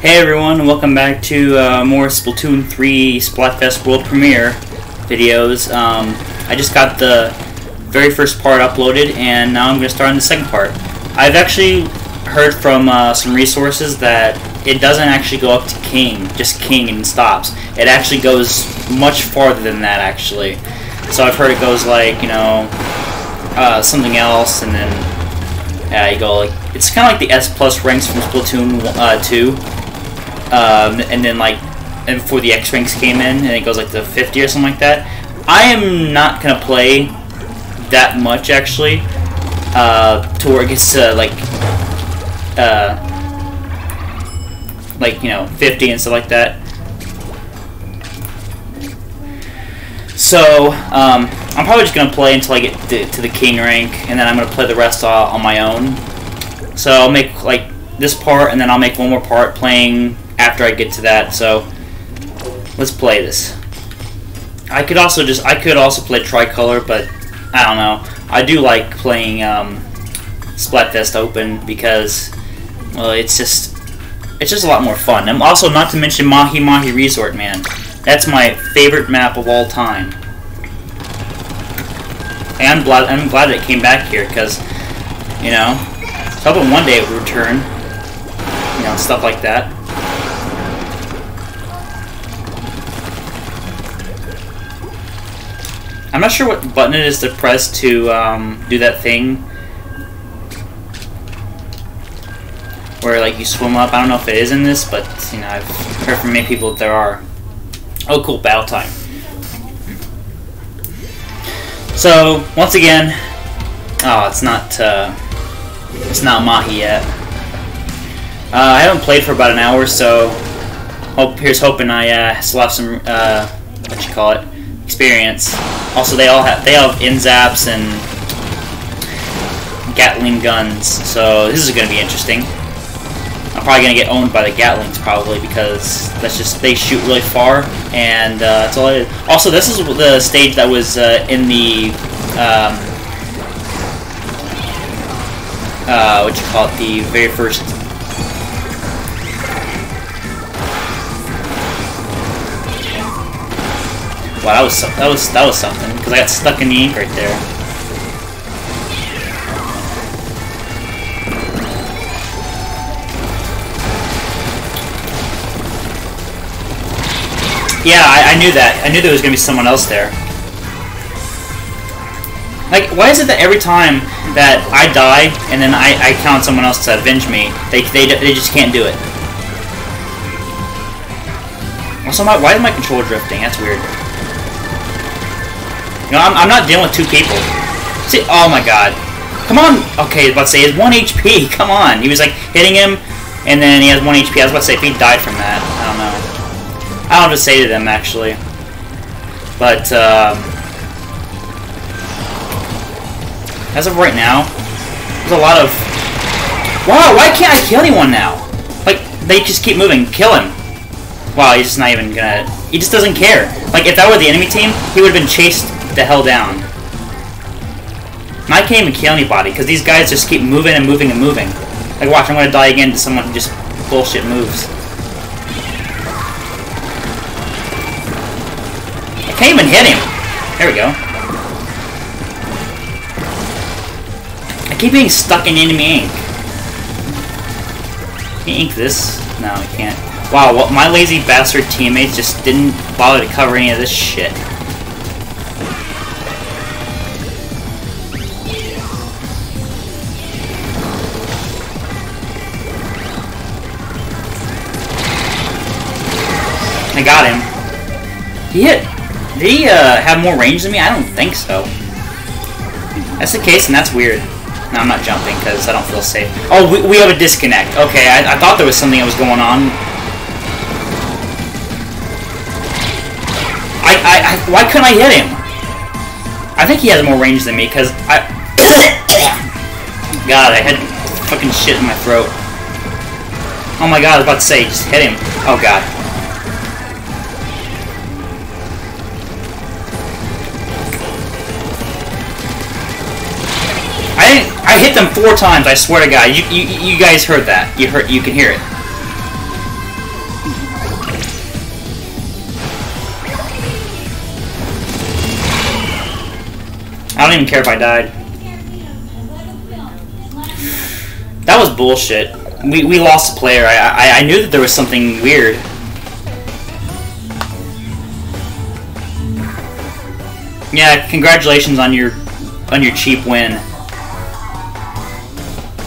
Hey everyone, welcome back to uh, more Splatoon 3 Splatfest World Premiere videos. Um, I just got the very first part uploaded and now I'm going to start on the second part. I've actually heard from uh, some resources that it doesn't actually go up to King, just King and stops. It actually goes much farther than that actually. So I've heard it goes like, you know, uh, something else and then yeah, you go like, it's kind of like the S plus ranks from Splatoon uh, 2 um, and then like and before the X ranks came in, and it goes like to 50 or something like that. I am not gonna play that much actually, uh, to where it gets to like, uh, like you know 50 and stuff like that. So um, I'm probably just gonna play until I get to, to the king rank, and then I'm gonna play the rest uh, on my own. So I'll make like this part, and then I'll make one more part playing after I get to that. So let's play this. I could also just I could also play Tricolor, but I don't know. I do like playing um, Splatfest Open because well, it's just it's just a lot more fun. And also, not to mention Mahi Mahi Resort, man. That's my favorite map of all time. And I'm glad I'm glad it came back here because you know, hoping one day it would return. You know, stuff like that. I'm not sure what button it is to press to um, do that thing. Where, like, you swim up. I don't know if it is in this, but, you know, I've heard from many people that there are. Oh, cool, battle time. So, once again... Oh, it's not, uh... It's not Mahi yet. Uh, I haven't played for about an hour, so... Hope, here's hoping I uh, still have some, uh... What you call it? Experience. Also, they all have they all have N-ZAPs and Gatling guns, so this is going to be interesting. I'm probably going to get owned by the Gatlings probably because that's just they shoot really far, and uh, that's all it is. Also, this is the stage that was uh, in the um, uh, what you call it, the very first Wow, that was that was that was something because I got stuck in the ink right there. Yeah, I, I knew that. I knew there was gonna be someone else there. Like, why is it that every time that I die and then I, I count someone else to avenge me, they, they, they just can't do it? Also, my, why is my controller drifting? That's weird. You know, I'm, I'm not dealing with two people. See, oh my god. Come on! Okay, to say, has 1 HP, come on! He was like hitting him, and then he has 1 HP. I was about to say, if he died from that, I don't know. I don't what to say to them, actually. But, um... As of right now, there's a lot of... Wow, why can't I kill anyone now? Like, they just keep moving. Kill him. Wow, he's just not even gonna... He just doesn't care. Like, if that were the enemy team, he would have been chased the hell down. I can't even kill anybody, because these guys just keep moving and moving and moving. Like, watch, I'm gonna die again to someone who just bullshit moves. I can't even hit him! There we go. I keep being stuck in enemy ink. Can you ink this? No, I can't. Wow, well, my lazy bastard teammates just didn't bother to cover any of this shit. I got him. He hit. Did he uh, have more range than me? I don't think so. That's the case, and that's weird. No, I'm not jumping because I don't feel safe. Oh, we, we have a disconnect. Okay, I, I thought there was something that was going on. I, I, I, why couldn't I hit him? I think he has more range than me because I. God, I had fucking shit in my throat. Oh my god, I was about to say, just hit him. Oh god. them four times, I swear to God. You, you, you guys heard that. You, heard, you can hear it. I don't even care if I died. That was bullshit. We, we lost a player. I, I, I knew that there was something weird. Yeah, congratulations on your on your cheap win.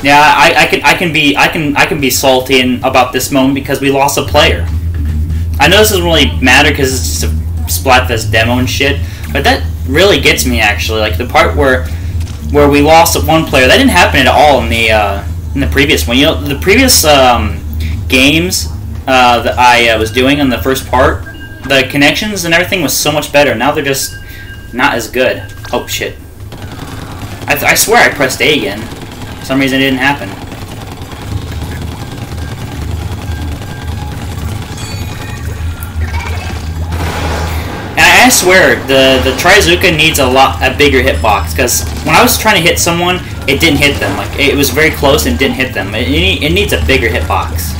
Yeah, I, I can I can be I can I can be salty in, about this moment because we lost a player. I know this doesn't really matter because it's just a Splatfest demo and shit, but that really gets me actually. Like the part where where we lost one player that didn't happen at all in the uh, in the previous one. You know, the previous um, games uh, that I uh, was doing in the first part, the connections and everything was so much better. Now they're just not as good. Oh shit! I, I swear I pressed A again. For some reason it didn't happen. I swear, the the Trizooka needs a lot a bigger hitbox because when I was trying to hit someone, it didn't hit them. Like it was very close and didn't hit them. It, it needs a bigger hitbox.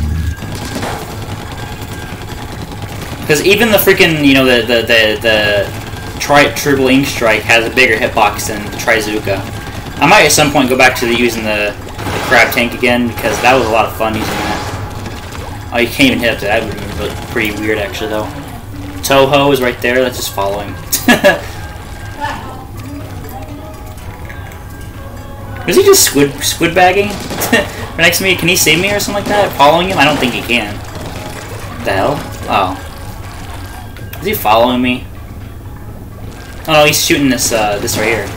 Because even the freaking you know the the the, the tri triple ink strike has a bigger hitbox than the Trizooka. I might at some point go back to the using the, the crab tank again because that was a lot of fun using that. Oh, you can't even hit up to that. Would be pretty weird actually though. Toho is right there. Let's just follow him. is he just squid squid bagging? right next to me? Can he save me or something like that? Following him? I don't think he can. The hell? Oh. Is he following me? Oh he's shooting this uh, this right here.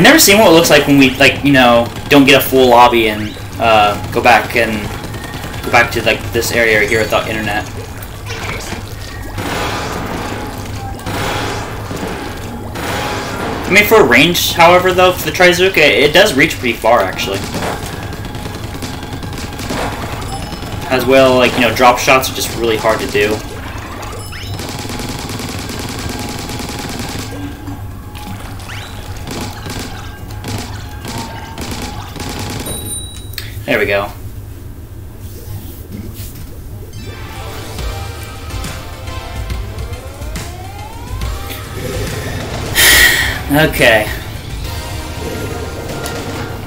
I've never seen what it looks like when we, like, you know, don't get a full lobby and uh, go back and go back to, like, this area here without internet. I mean, for range, however, though, for the Trizooka, it does reach pretty far, actually. As well, like, you know, drop shots are just really hard to do. We go. okay.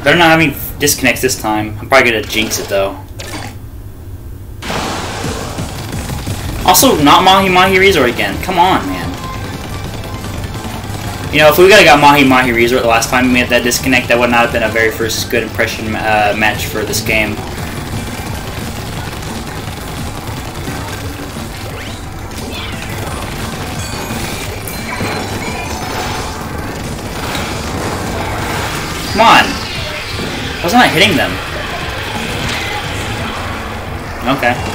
Better not have me disconnects this time. I'm probably gonna jinx it though. Also, not Mahi Mahi Resort again. Come on. You know, if we would have got Mahi Mahi Resort the last time we had that disconnect, that would not have been a very first good impression uh, match for this game. Come on! Was not I hitting them. Okay.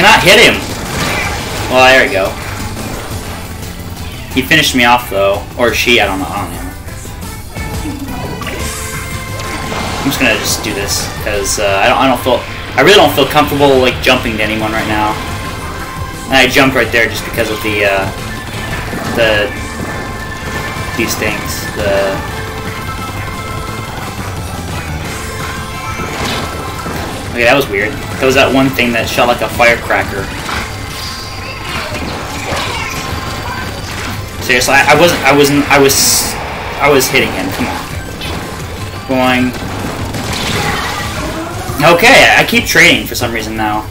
Cannot hit him! Well, there we go. He finished me off, though. Or she, I don't know. I don't know. I'm just gonna just do this, because uh, I, don't, I don't feel... I really don't feel comfortable, like, jumping to anyone right now. And I jumped right there just because of the, uh, the... These things. The... Okay, that was weird. That was that one thing that shot like a firecracker. Seriously, I, I wasn't, I wasn't, I was, I was hitting him, come on. Going. Okay, I keep trading for some reason now.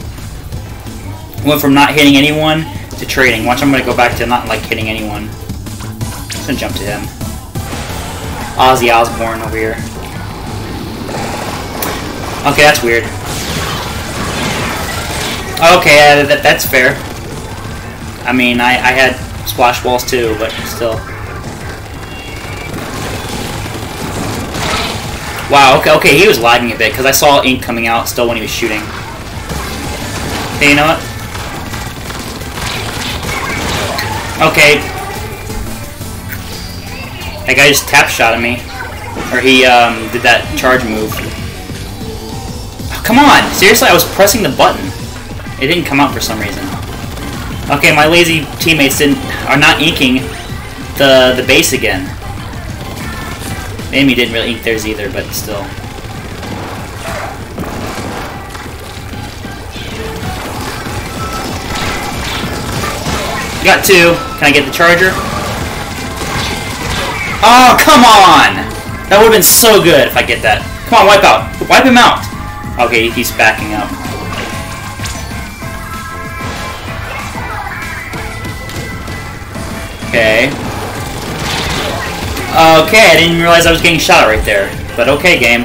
Went from not hitting anyone to trading. Watch, I'm gonna go back to not like hitting anyone. Just gonna jump to him. Ozzy Osbourne over here. Okay, that's weird. Okay, uh, that, that's fair. I mean, I, I had splash balls too, but still. Wow, okay, okay, he was lagging a bit, because I saw ink coming out still when he was shooting. Hey, you know what? Okay. That guy just tap shot at me. Or he um, did that charge move. Oh, come on! Seriously, I was pressing the button. It didn't come out for some reason. Okay, my lazy teammates didn't are not inking the the base again. Amy didn't really ink theirs either, but still. Got two. Can I get the charger? Oh, come on! That would have been so good if I get that. Come on, wipe out. Wipe him out. Okay, he's backing up. Okay. Okay, I didn't realize I was getting shot right there. But okay, game.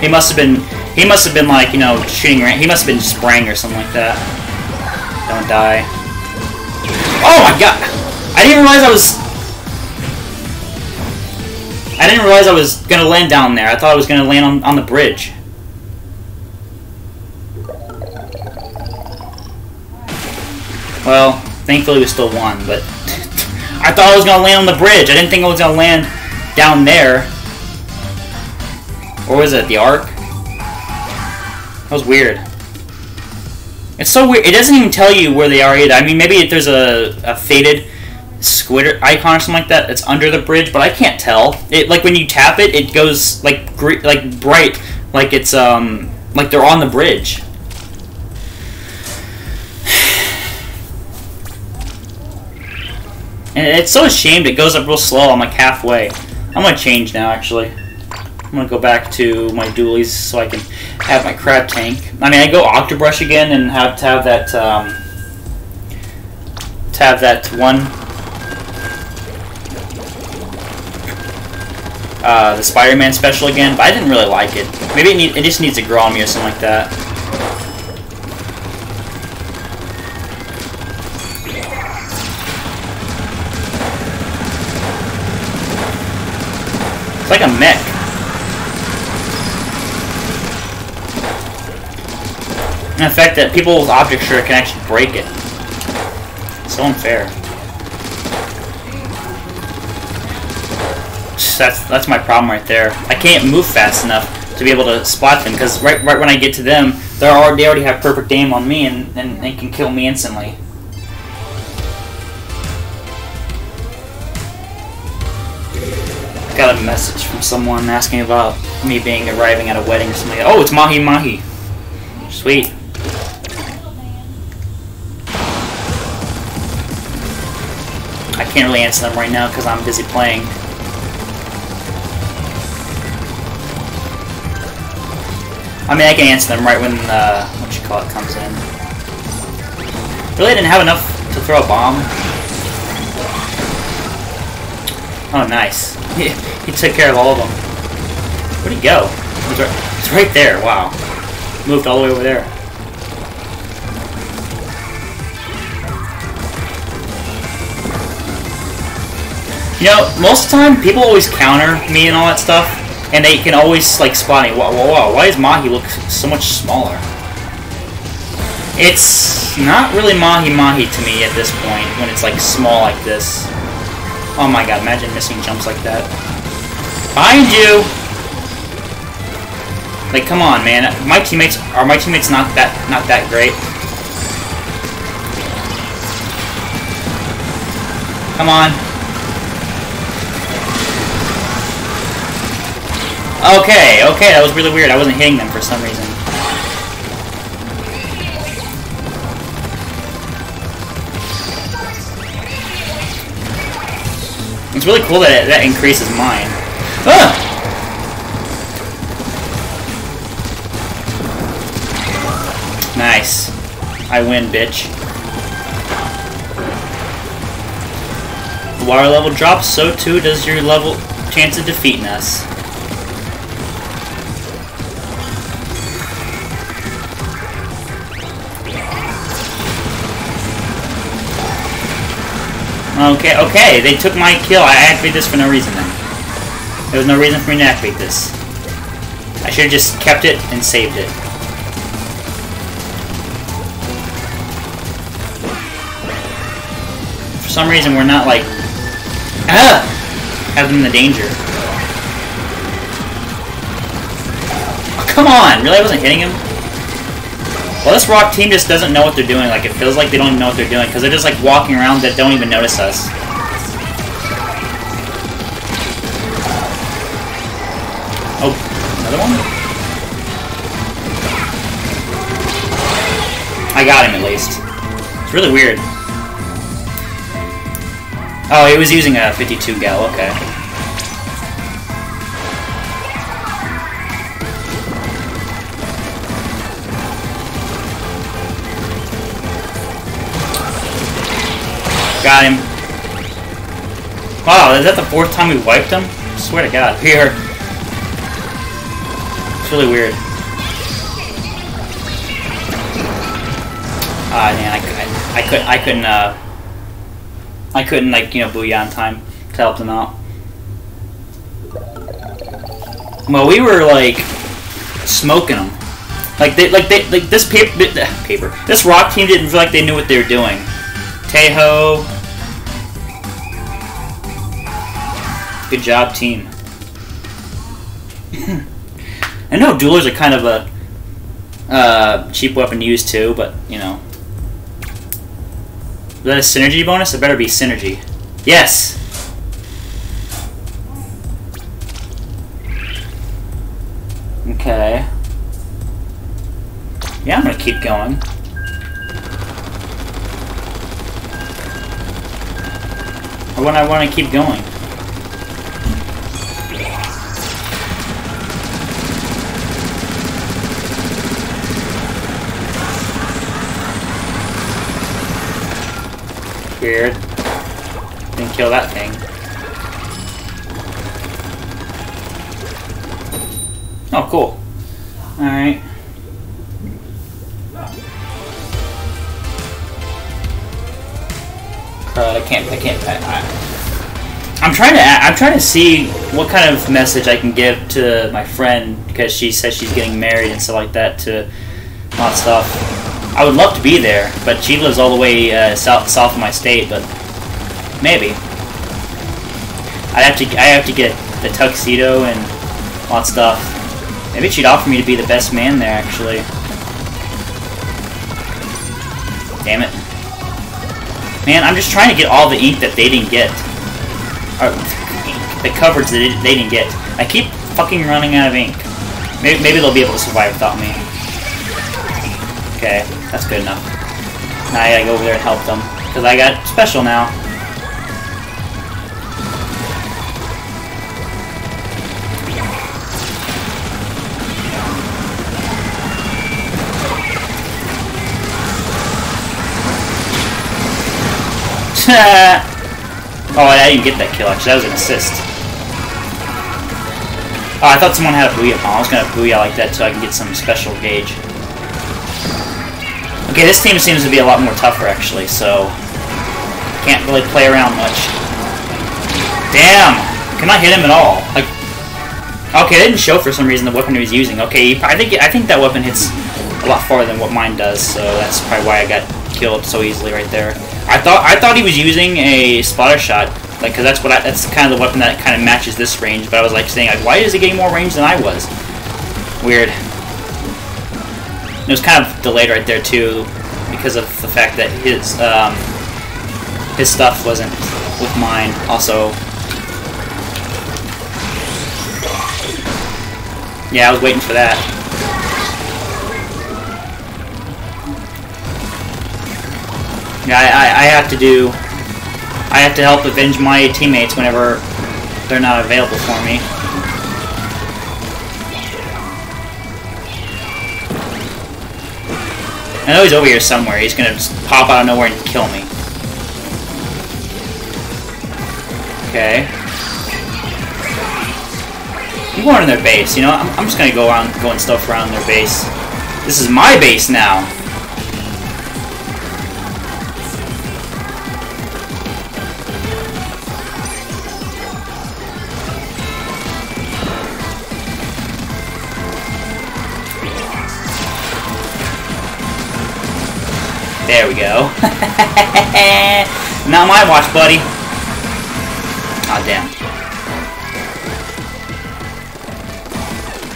He must have been... He must have been, like, you know, shooting... He must have been spraying or something like that. Don't die. Oh my god! I didn't realize I was... I didn't realize I was gonna land down there. I thought I was gonna land on, on the bridge. Well, thankfully we still won, but... I thought I was gonna land on the bridge. I didn't think I was gonna land down there. Or was it the arc? That was weird. It's so weird. It doesn't even tell you where they are either. I mean, maybe if there's a, a faded squid icon or something like that, that's under the bridge, but I can't tell. It like when you tap it, it goes like like bright, like it's um like they're on the bridge. And it's so ashamed it goes up real slow. I'm like halfway. I'm gonna change now, actually. I'm gonna go back to my dualies so I can have my crab tank. I mean, I go Octobrush again and have to have that, um, to have that one, uh, the Spider-Man special again, but I didn't really like it. Maybe it, need, it just needs to grow on me or something like that. In fact, that people with object sure can actually break it. It's so unfair. That's that's my problem right there. I can't move fast enough to be able to spot them because right right when I get to them, they're already they already have perfect aim on me and, and they can kill me instantly. Got a message from someone asking about me being arriving at a wedding or something. Oh, it's Mahi Mahi. Sweet. Can't really answer them right now because I'm busy playing. I mean, I can answer them right when, uh, what you call it, comes in. Really I didn't have enough to throw a bomb. Oh, nice. He, took care of all of them. Where'd he go? He's right, right there, wow. Moved all the way over there. You know, most of the time, people always counter me and all that stuff, and they can always, like, spot me. Wow, wow, wow, why does Mahi look so much smaller? It's not really Mahi Mahi to me at this point, when it's, like, small like this. Oh my god, imagine missing jumps like that. Find you! Like, come on, man. My teammates, are my teammates not that, not that great? Come on. Okay, okay, that was really weird. I wasn't hitting them for some reason. It's really cool that it, that increases mine. Ah! Nice. I win, bitch. The water level drops, so too does your level chance of defeating us. Okay, okay, they took my kill. I activated this for no reason then. There was no reason for me to activate this. I should have just kept it and saved it. For some reason, we're not like... Ah! In the danger. Oh, come on! Really? I wasn't hitting him? Well, this rock team just doesn't know what they're doing. Like, it feels like they don't even know what they're doing, because they're just, like, walking around that don't even notice us. Oh, another one? I got him, at least. It's really weird. Oh, he was using a 52 gal, okay. Got him. Wow, is that the fourth time we wiped him? I swear to God. Here. It's really weird. Ah, man, I, I, I couldn't, I couldn't, uh, I couldn't like you know booyah in time to help them out. Well, we were like smoking them. Like they like they like this paper paper. This rock team didn't feel like they knew what they were doing. Tejo. Good job, team. I know dualies are kind of a uh, cheap weapon to use too, but you know. Is that a synergy bonus? It better be synergy. Yes! Okay. Yeah, I'm gonna keep going. When I want to keep going. Weird. Didn't kill that thing. Oh, cool. Alright. Crud, I can't, I can't, I, I, I'm trying to, I'm trying to see what kind of message I can give to my friend, because she says she's getting married and stuff like that to, lot stuff. I would love to be there, but she lives all the way uh, south south of my state. But maybe I have to I have to get the tuxedo and all that stuff. Maybe she'd offer me to be the best man there. Actually, damn it, man! I'm just trying to get all the ink that they didn't get, or the coverage that they didn't get. I keep fucking running out of ink. Maybe, maybe they'll be able to survive without me. Okay. That's good enough. Now I gotta go over there and help them. Because I got special now. oh, I didn't get that kill, actually. That was an assist. Oh, I thought someone had a Booyah bomb. I was gonna Booyah like that so I can get some special gauge. Okay, this team seems to be a lot more tougher, actually, so... Can't really play around much. Damn! Cannot hit him at all. Like... Okay, it didn't show for some reason the weapon he was using. Okay, I think I think that weapon hits a lot farther than what mine does, so that's probably why I got killed so easily right there. I thought I thought he was using a Splattershot, like, because that's what I, that's kind of the weapon that kind of matches this range. But I was like saying, like, why is he getting more range than I was? Weird. It was kind of delayed right there too, because of the fact that his um, his stuff wasn't with mine. Also, yeah, I was waiting for that. Yeah, I, I, I have to do. I have to help avenge my teammates whenever they're not available for me. I know he's over here somewhere. He's gonna just pop out of nowhere and kill me. Okay. I'm going in their base. You know, I'm, I'm just gonna go around, going stuff around their base. This is my base now. go. Not my watch, buddy. Aw, oh, damn.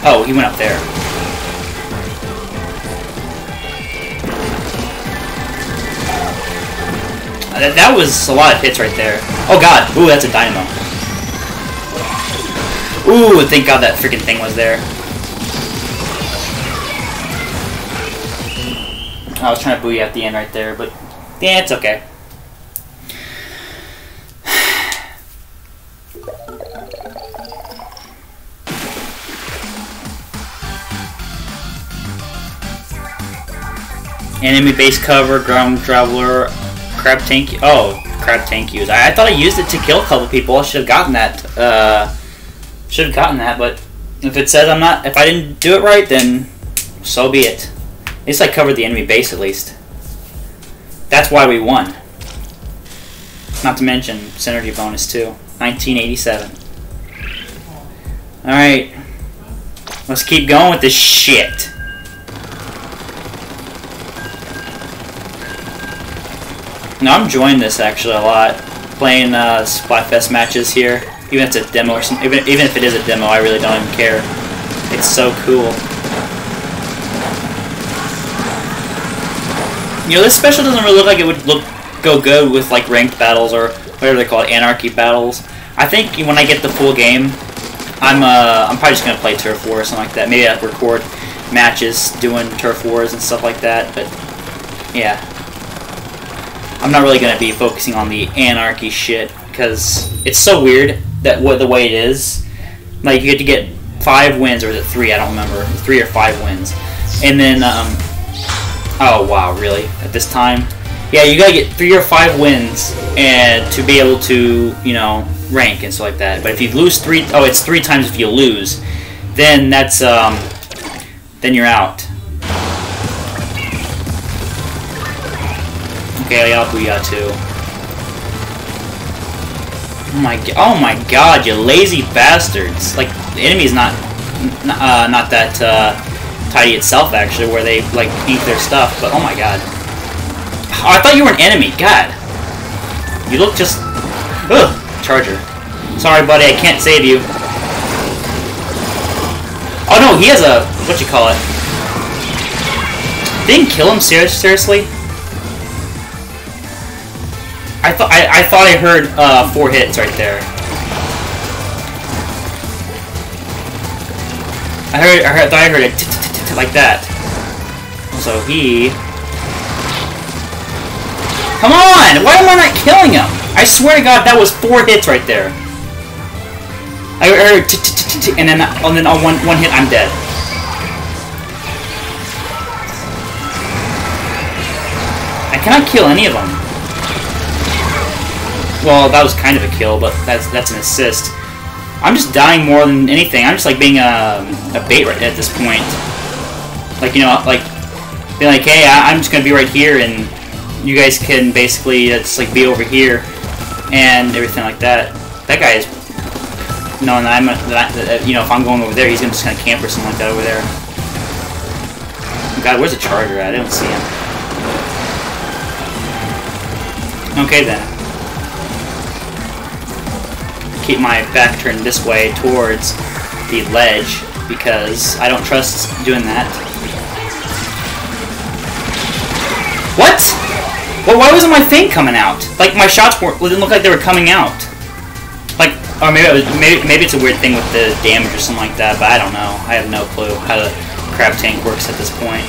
Oh, he went up there. Uh, that, that was a lot of hits right there. Oh god, ooh, that's a dynamo. Ooh, thank god that freaking thing was there. I was trying to booyah at the end right there, but yeah, it's okay. Enemy base cover, ground traveler, crab tank. Oh, crab tank use. I, I, thought I used it to kill a couple people. I should have gotten that. Uh, should have gotten that, but if it says I'm not, if I didn't do it right, then so be it. Least I covered the enemy base at least. That's why we won. Not to mention synergy bonus too. 1987. Alright. Let's keep going with this shit. No, I'm enjoying this actually a lot. Playing uh, Splatfest matches here. Even if it's a demo or. Even, even if it is a demo, I really don't even care. It's so cool. You know, this special doesn't really look like it would look go good with like ranked battles or whatever they call it, anarchy battles. I think when I get the full game, I'm uh, I'm probably just gonna play turf war or something like that. Maybe I record matches doing turf wars and stuff like that. But yeah, I'm not really going to be focusing on the anarchy shit because it's so weird that what the way it is. Like you get to get five wins, or is it three? I don't remember. Three or five wins, and then um, oh wow, really? At this time, yeah, you gotta get three or five wins and to be able to you know rank and stuff like that. But if you lose three, oh, it's three times if you lose, then that's um, then you're out. Okay, I'll Booyah too. Oh my, oh my god, you lazy bastards. Like, the enemy's not, uh, not that, uh, tidy itself, actually, where they, like, eat their stuff, but oh my god. Oh, I thought you were an enemy, god. You look just, ugh, Charger. Sorry, buddy, I can't save you. Oh no, he has a, what you call it? Didn't kill him, seriously? I thought I, I thought I heard uh, four hits right there. I heard I, heard, I thought I heard it like that. So he. Come on! Why am I not killing him? I swear to God, that was four hits right there. I heard and then and then on one one hit, I'm dead. I cannot kill any of them. Well, that was kind of a kill, but that's that's an assist. I'm just dying more than anything. I'm just like being a, a bait right at this point. Like, you know, like, being like, hey, I, am just to be right here, and you guys can basically uh, just, like, be over here, and everything like that. That guy is knowing that I'm, that, you know, if I'm going over there, he's gonna just kind of camp or something like that over there. God, where's the charger at? I don't see him. Okay, then keep my back turned this way towards the ledge because I don't trust doing that. What? Well, why wasn't my thing coming out? Like, my shots were, didn't look like they were coming out. Like, or maybe, was, maybe, maybe it's a weird thing with the damage or something like that, but I don't know. I have no clue how the crab tank works at this point.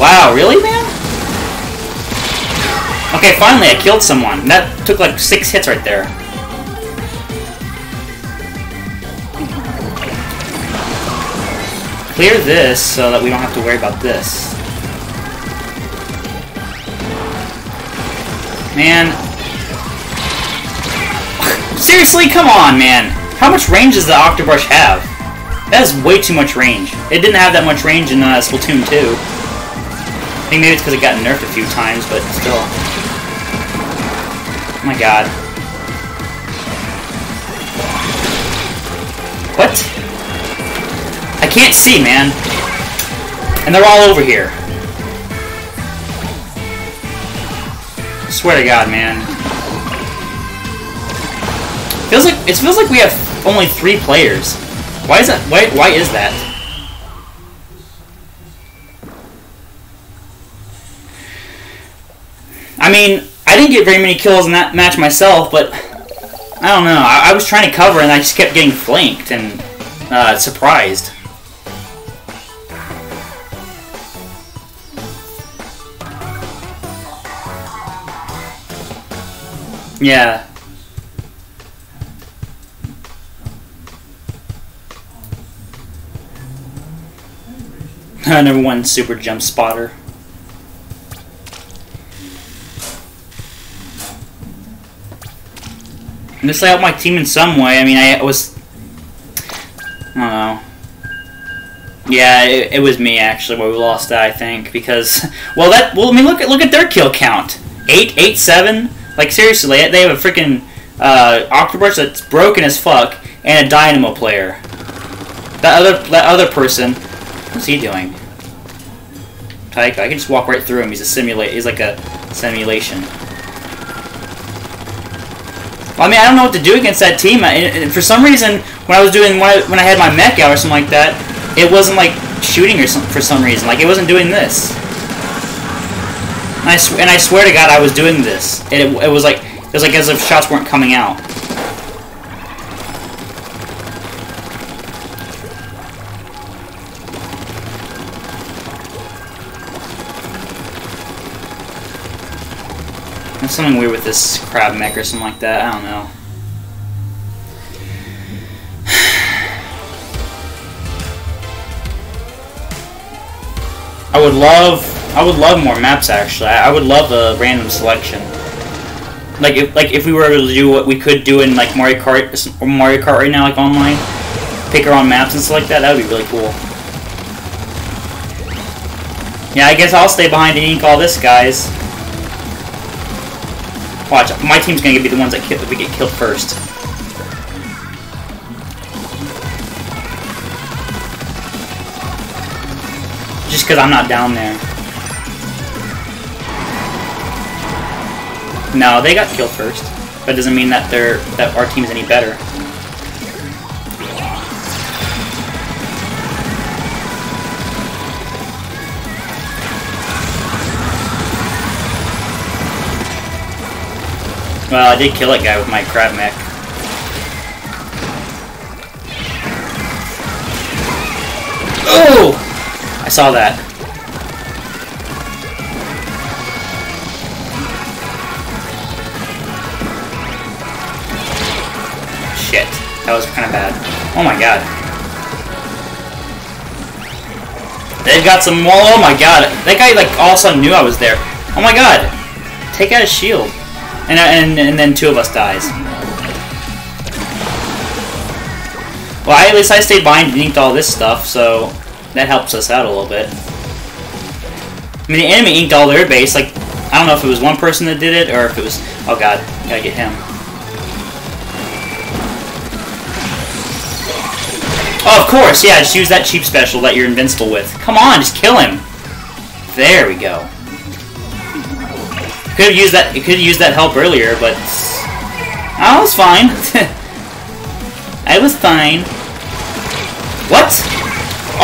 Wow, really, man? Okay, finally I killed someone. That took like six hits right there. Clear this so that we don't have to worry about this. Man. Seriously? Come on, man. How much range does the Octobrush have? That is way too much range. It didn't have that much range in uh, Splatoon 2. I think maybe it's because it got nerfed a few times, but still. Oh my god. Can't see, man. And they're all over here. Swear to God, man. Feels like it feels like we have only three players. Why is that? Why? Why is that? I mean, I didn't get very many kills in that match myself, but I don't know. I, I was trying to cover and I just kept getting flanked and uh, surprised. Yeah. Number one super jump spotter. And this helped my team in some way. I mean, I was... I don't know. Yeah, it, it, was me actually where we lost that. I think because well that well I mean look at look at their kill count eight eight seven like seriously they have a freaking uh, that's broken as fuck and a Dynamo player. That other that other person, what's he doing? Tycho, I can just walk right through him. He's a simulate. He's like a simulation. Well, I mean, I don't know what to do against that team. I, for some reason, when I was doing when I, when I had my mech out or something like that, it wasn't like shooting or some, for some reason. Like it wasn't doing this. And I, and I swear to God, I was doing this. It, it was like it was like as if shots weren't coming out. There's something weird with this crab mech or something like that. I don't know. I would love, I would love more maps actually. I would love a random selection. Like if, like if we were able to do what we could do in like Mario Kart Mario Kart right now, like online, pick our own maps and stuff like that. That would be really cool. Yeah, I guess I'll stay behind and ink all this, guys. Watch, my team's gonna be the ones that, kill, that we get killed first. Just because I'm not down there. No, they got killed first. That doesn't mean that they're that our team's any better. Well, I did kill that guy with my crab mech. Oh! I saw that. That was kind of bad. Oh my god. They've got some... Oh my god. That guy, like, all of a sudden knew I was there. Oh my god. Take out his shield. And, and, and then two of us dies. Well, I, at least I stayed behind and inked all this stuff, so that helps us out a little bit. I mean, the enemy inked all their base, like, I don't know if it was one person that did it, or if it was... Oh god, gotta get him. Oh, of course, yeah, just use that cheap special that you're invincible with. Come on, just kill him. There we go. Could have used that. It could have used that help earlier, but I was fine. I was fine. What?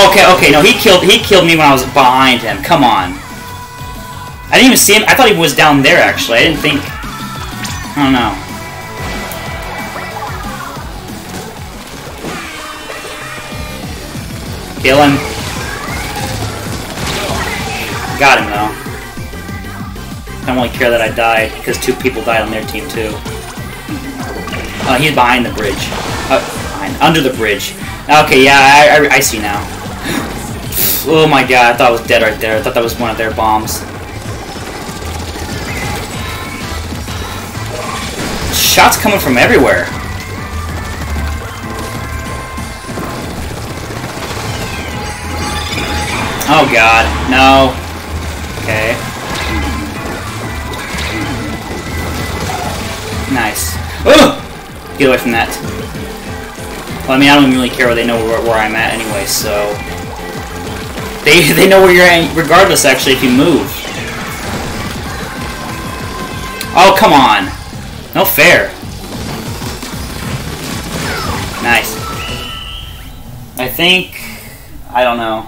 Okay, okay. No, he killed. He killed me when I was behind him. Come on. I didn't even see him. I thought he was down there. Actually, I didn't think. I don't know. Kill him. Got him though. I don't really care that I died, because two people died on their team, too. Oh, he's behind the bridge. Uh, behind, under the bridge. Okay, yeah, I, I, I see now. oh my god, I thought I was dead right there. I thought that was one of their bombs. Shots coming from everywhere. Oh god, no. Okay. Nice. Oh! Get away from that. Well, I mean, I don't really care where they know where, where I'm at anyway, so... They, they know where you're at regardless, actually, if you move. Oh, come on. No fair. Nice. I think... I don't know.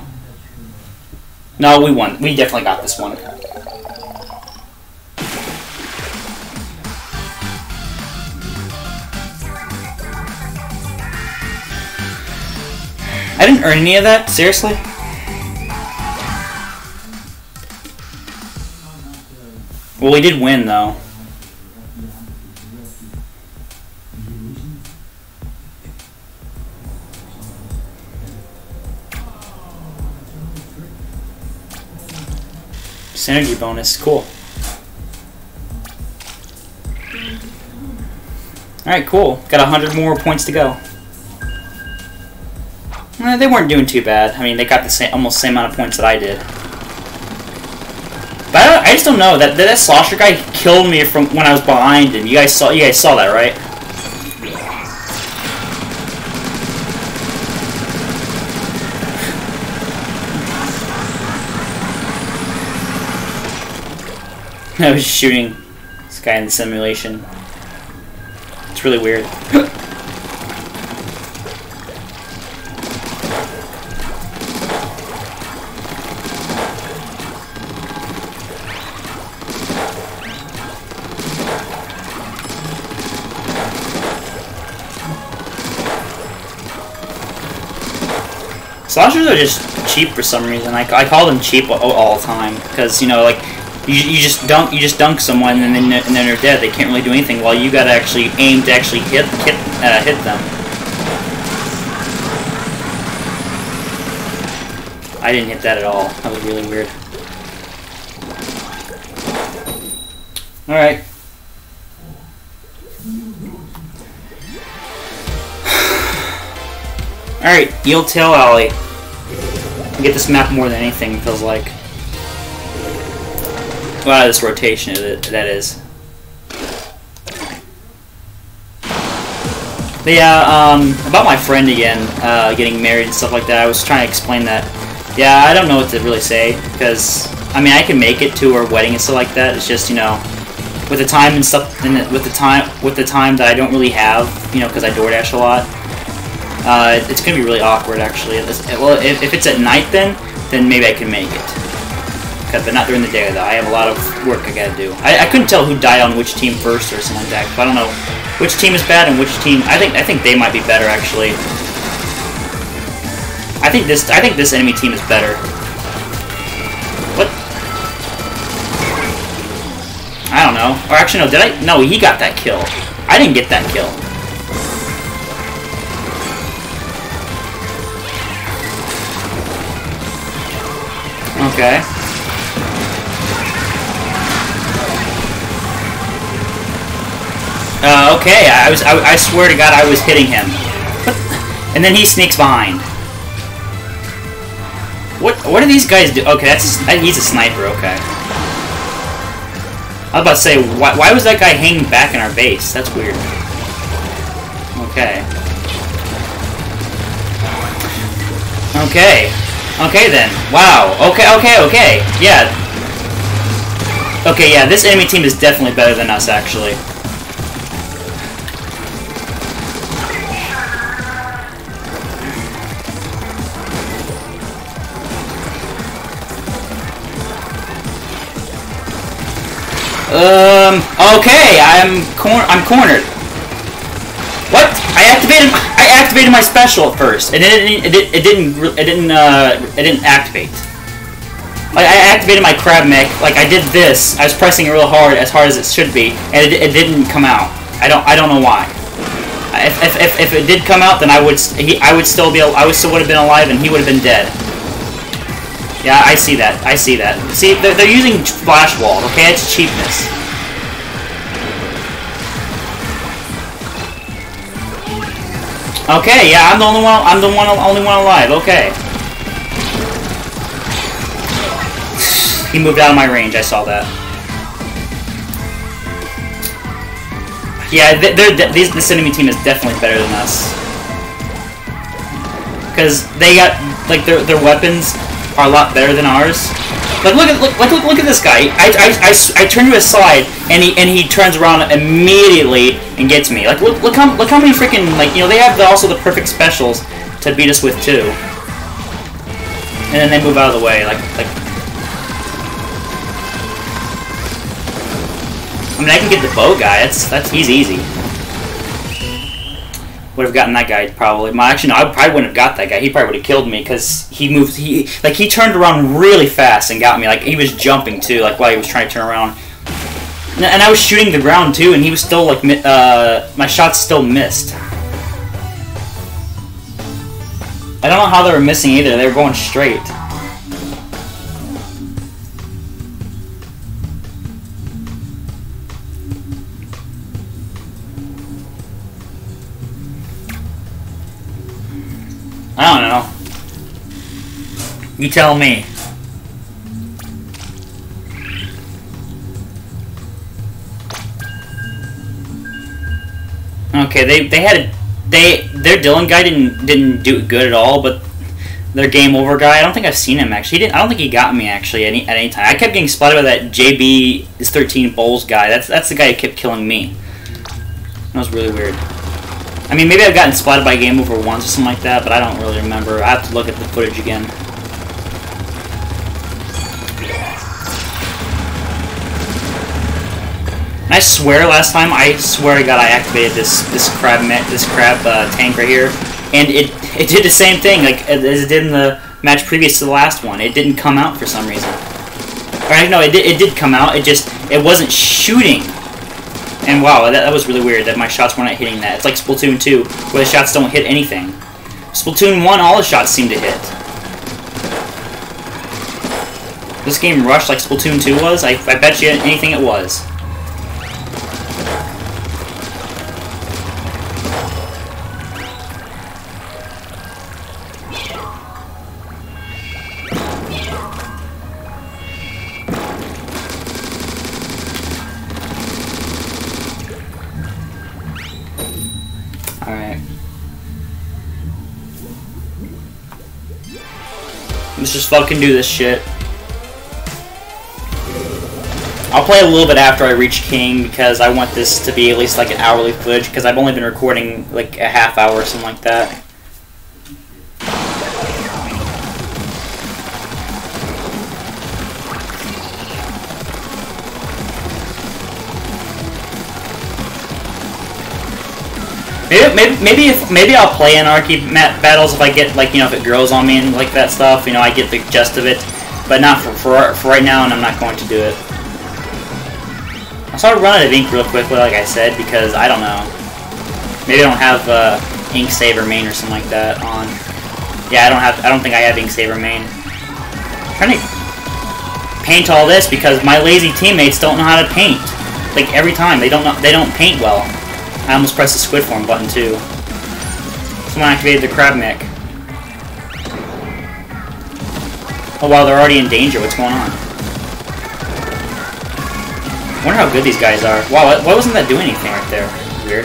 No, we won. We definitely got this one. I didn't earn any of that? Seriously? Well, we did win, though. Synergy bonus, cool. Alright, cool. Got a hundred more points to go. Eh, they weren't doing too bad. I mean, they got the same, almost same amount of points that I did. But I, I just don't know that that slosher guy killed me from when I was behind him. You guys saw you guys saw that, right? I was shooting this guy in the simulation. It's really weird. Sloshers are just cheap for some reason. I, I call them cheap all, all the time because you know, like you, you just dunk you just dunk someone and then and then they're dead. They can't really do anything. While you gotta actually aim to actually hit hit uh, hit them. I didn't hit that at all. That was really weird. All right. All right, Eeltail Alley. Get this map more than anything, feels like. Well, this rotation, that is. But yeah, um, about my friend again, uh, getting married and stuff like that, I was trying to explain that. Yeah, I don't know what to really say, because, I mean, I can make it to her wedding and stuff like that, it's just, you know, with the time and stuff, and with the time, with the time that I don't really have, you know, because I DoorDash a lot, uh, it's gonna be really awkward, actually. Well, if, if it's at night then, then maybe I can make it. But not during the day, though. I have a lot of work I gotta do. I, I couldn't tell who died on which team first or something like that. But I don't know which team is bad and which team. I think I think they might be better actually. I think this I think this enemy team is better. What? I don't know. Or actually, no. Did I? No, he got that kill. I didn't get that kill. Okay. Uh, okay, I was, I, I swear to God I was hitting him. and then he sneaks behind. What, what do these guys do? Okay, that's, he's a sniper, okay. I was about to say, why, why was that guy hanging back in our base? That's weird. Okay. Okay. Okay then. Wow. Okay, okay, okay. Yeah. Okay, yeah, this enemy team is definitely better than us, actually. Um, okay, I'm cor I'm cornered. What? I activated I activated my special at first, and it didn't it, it didn't it didn't uh it didn't activate. Like I activated my crab mech, like I did this. I was pressing it real hard, as hard as it should be, and it, it didn't come out. I don't I don't know why. If, if, if, if it did come out, then I would he I would still be I would still would have been alive, and he would have been dead. Yeah, I see that. I see that. See, they're, they're using flash wall. Okay, it's cheapness. Okay, yeah, I'm the only one. I'm the one, only one alive. Okay. He moved out of my range. I saw that. Yeah, they're, this enemy team is definitely better than us. Because they got, like, their, their weapons are a lot better than ours. Like look at look look look at this guy. I, I, I, I turn to his side and he and he turns around immediately and gets me. Like look look how look how many freaking like you know they have the, also the perfect specials to beat us with too. And then they move out of the way like like. I mean I can get the bow guy. That's that's he's easy. Would have gotten that guy probably. My actually, no, I probably wouldn't have got that guy. He probably would have killed me because he moved. He like he turned around really fast and got me. Like he was jumping too, like while he was trying to turn around. And, I was shooting the ground too, and he was still like uh, my shots still missed. I don't know how they were missing either. They were going straight. I don't know. You tell me. Okay, they they had a they their Dylan guy didn't didn't do good at all, but their game over guy, I don't think I've seen him actually. He didn't. I don't think he got me actually any at any time. I kept getting spotted by that JB is 13 bowls guy. That's that's the guy who kept killing me. That was really weird. I mean, maybe I've gotten spotted by game over once or something like that, but I don't really remember. I have to look at the footage again. And I swear, last time I swear to God, I activated this this crab this crab uh, tank right here, and it it did the same thing like as it did in the match previous to the last one. It didn't come out for some reason. Or no, it did, it did come out. It just it wasn't shooting. And wow, that, that was really weird that my shots were not hitting that. It's like Splatoon 2, where the shots don't hit anything. Splatoon 1, all the shots seem to hit. This game rushed like Splatoon 2 was? I, I bet you anything it was. Fucking do this shit. I'll play a little bit after I reach King because I want this to be at least like an hourly footage because I've only been recording like a half hour or something like that. Maybe, maybe, maybe if maybe I'll play Anarchy battles if I get like you know if it grows on me and like that stuff. You know, I get the gist of it, but not for for, for right now, and I'm not going to do it. I started running out of ink real quickly, like I said, because I don't know. Maybe I don't have uh, Ink Saver main or something like that on. Yeah, I don't have. I don't think I have Ink Saver main. I'm trying to paint all this because my lazy teammates don't know how to paint. Like every time, they don't know, they don't paint well. I almost pressed the squid form button too. Someone activated the crab mech. Oh wow, they're already in danger. What's going on? Wonder how good these guys are. Wow, why wasn't that doing anything right there? Weird.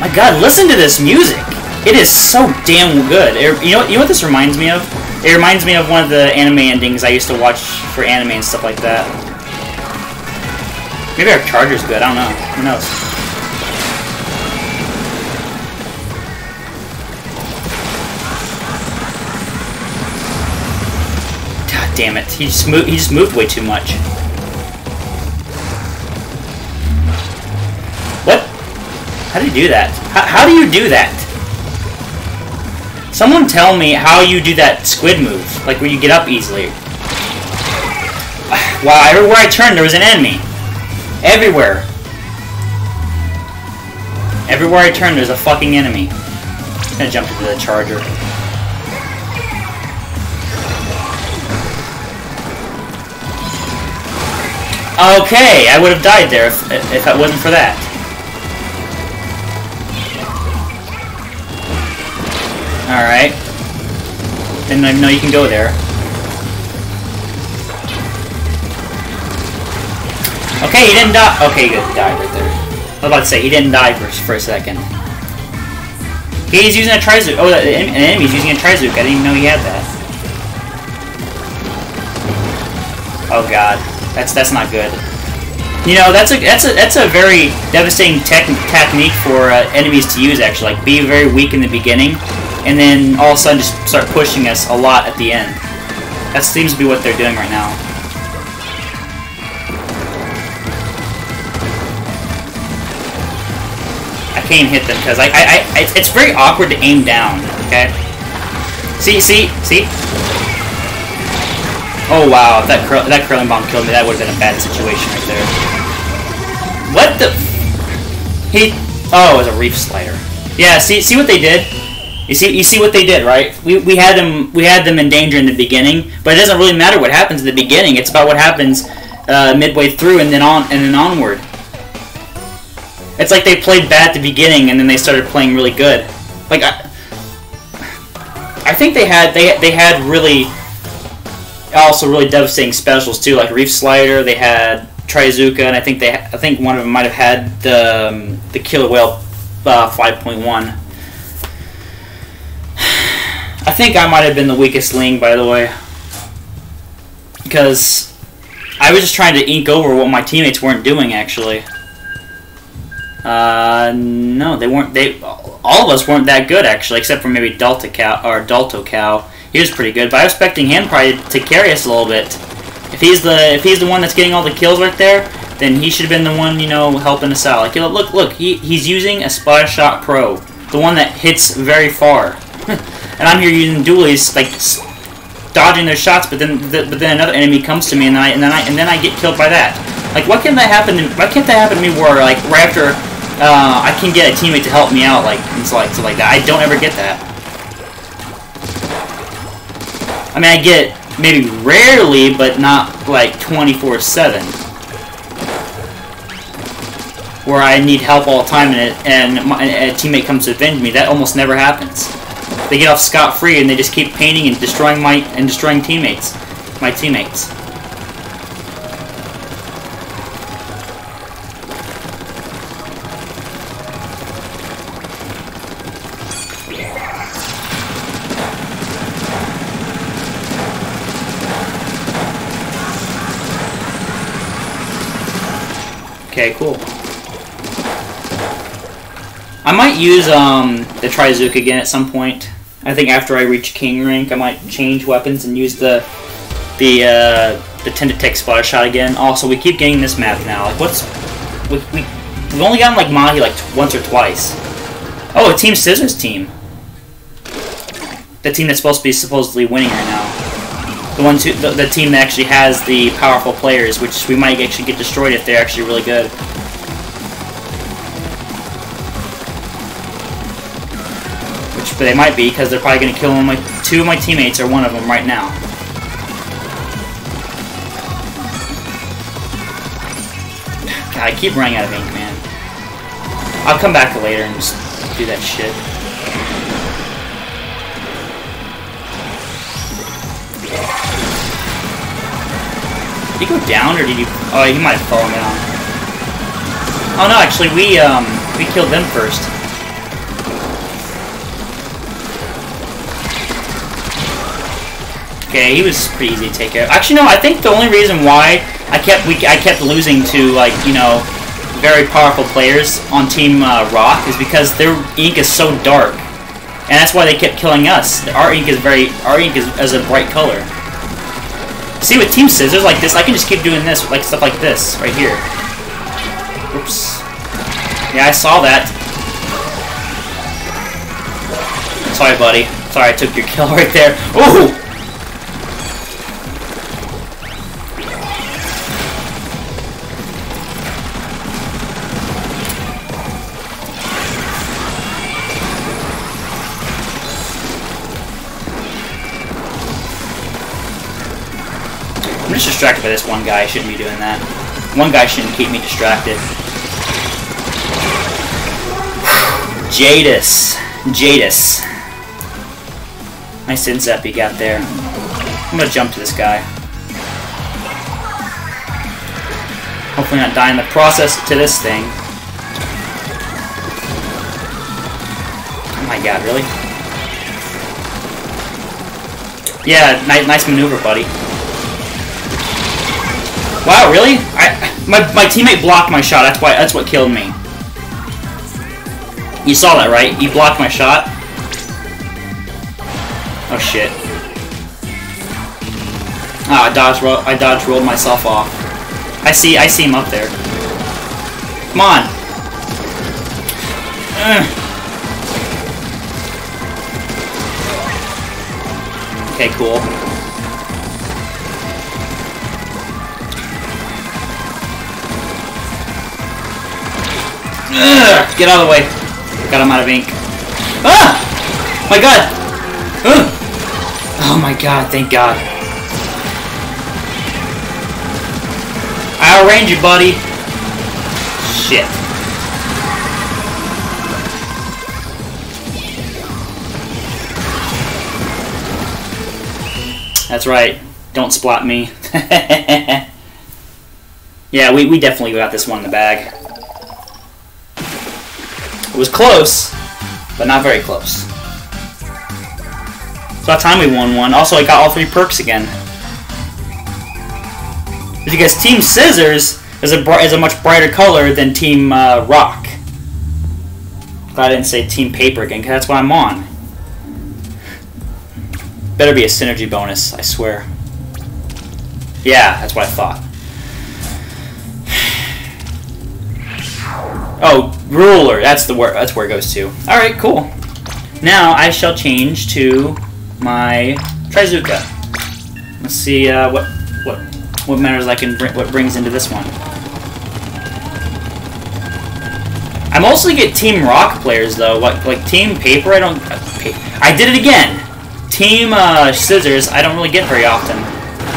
My god, listen to this music! It is so damn good. It, you know, you know what this reminds me of? It reminds me of one of the anime endings I used to watch for anime and stuff like that. Maybe our charger's good, I don't know. Who knows? God damn it. He just moved he just moved way too much. What? How do you do that? How, how do you do that? Someone tell me how you do that squid move, like where you get up easily. Wow, everywhere I turned there was an enemy. Everywhere. Everywhere I turn, there's a fucking enemy. I'm gonna jump into the charger. Okay, I would have died there if, if it wasn't for that. Alright. Didn't know you can go there. Okay, he didn't die. Okay, good. Died right there. I was about to say, he didn't die for, for a second. He's using a Trizook. Oh, an enemy's using a Trizook. I didn't even know he had that. Oh god, that's that's not good. You know, that's a that's a that's a very devastating tech, technique for uh, enemies to use. Actually, like be very weak in the beginning, and then all of a sudden just start pushing us a lot at the end. That seems to be what they're doing right now. Can't hit them because I, I, I, it's very awkward to aim down. Okay. See, see, see. Oh wow, that cur that curling bomb killed me, that would have been a bad situation right there. What the? He. Oh, it was a reef slider. Yeah. See, see what they did. You see, you see what they did, right? We, we had them we had them in danger in the beginning, but it doesn't really matter what happens in the beginning. It's about what happens uh, midway through and then on and then onward. It's like they played bad at the beginning and then they started playing really good. Like I, I think they had they they had really also really devastating specials too, like Reef Slider. They had Trizooka, and I think they I think one of them might have had the um, the Killer Wail uh, 5.1. I think I might have been the weakest link, by the way, because I was just trying to ink over what my teammates weren't doing. Actually, uh, no, they weren't. They all of us weren't that good actually, except for maybe Delta Cow or Dalto Cow. He was pretty good, but I was expecting him probably to carry us a little bit. If he's the if he's the one that's getting all the kills right there, then he should have been the one you know helping us out. Like look, look, he, he's using a Splattershot Pro, the one that hits very far. and I'm here using dualies, like dodging their shots, but then the, but then another enemy comes to me, and then I and then I and then I get killed by that. Like, why can't that happen? To, why can't that happen to me? Where like right after uh, I can get a teammate to help me out, like and so like so like that. I don't ever get that. I mean, I get maybe rarely, but not like 24/7 where I need help all the time and, and, my, and a teammate comes to avenge me. That almost never happens. They get off scot-free and they just keep painting and destroying my and destroying teammates, my teammates. Okay, cool. I might use um, the Trizooka again at some point. I think after I reach King rank, I might change weapons and use the the uh, the Tentatek Splattershot again. Also, we keep getting this map now. Like, what's we we we've only gotten like Mahi like once or twice. Oh, Team Scissors team. The team that's supposed to be supposedly winning right now. The ones who the, the team that actually has the powerful players, which we might actually get destroyed if they're actually really good. Which they might be, because they're probably going to kill my two of my teammates or one of them right now. God, I keep running out of ink, man. I'll come back later and just do that shit. Did he go down, or did he... Oh, he might have fallen down. Oh, no, actually, we, um, we killed them first. Okay, he was pretty easy to take care of. Actually, no, I think the only reason why I kept we I kept losing to like you know very powerful players on Team uh, Rock is because their ink is so dark, and that's why they kept killing us. Our ink is very our ink is as a bright color. See, with Team Scissors like this, I can just keep doing this, like stuff like this right here. Oops. Yeah, I saw that. Sorry, buddy. Sorry, I took your kill right there. Ooh! Distracted by this one guy. I shouldn't be doing that. One guy shouldn't keep me distracted. Jadis. Jadis. Nice inzep he got there. I'm gonna jump to this guy. Hopefully not die in the process to this thing. Oh my god, really? Yeah, nice, nice maneuver, buddy. Wow, really? I my my teammate blocked my shot. That's why that's what killed me. You saw that, right? He blocked my shot. Oh shit. Ah, I dodge I dodge rolled myself off. I see I see him up there. Come on. Ugh. Okay, cool. Ugh, get out of the way. Got him out of ink. Ah! My god! Ugh. Oh my god, thank god. I outrange you, buddy. Shit. That's right. Don't splat me. yeah, we, we definitely got this one in the bag. It was close, but not very close. It's about time we won one. Also, I got all three perks again. Because Team Scissors is a, is a much brighter color than Team uh, Rock. Glad I didn't say Team Paper again, because that's what I'm on. Better be a synergy bonus, I swear. Yeah, that's what I thought. Oh, ruler. That's the where. That's where it goes to. All right, cool. Now I shall change to my Trizooka. Let's see uh, what what what matters I can bring. What brings into this one. I mostly get Team Rock players though. Like like Team Paper, I don't. Uh, I did it again. Team uh, Scissors, I don't really get very often.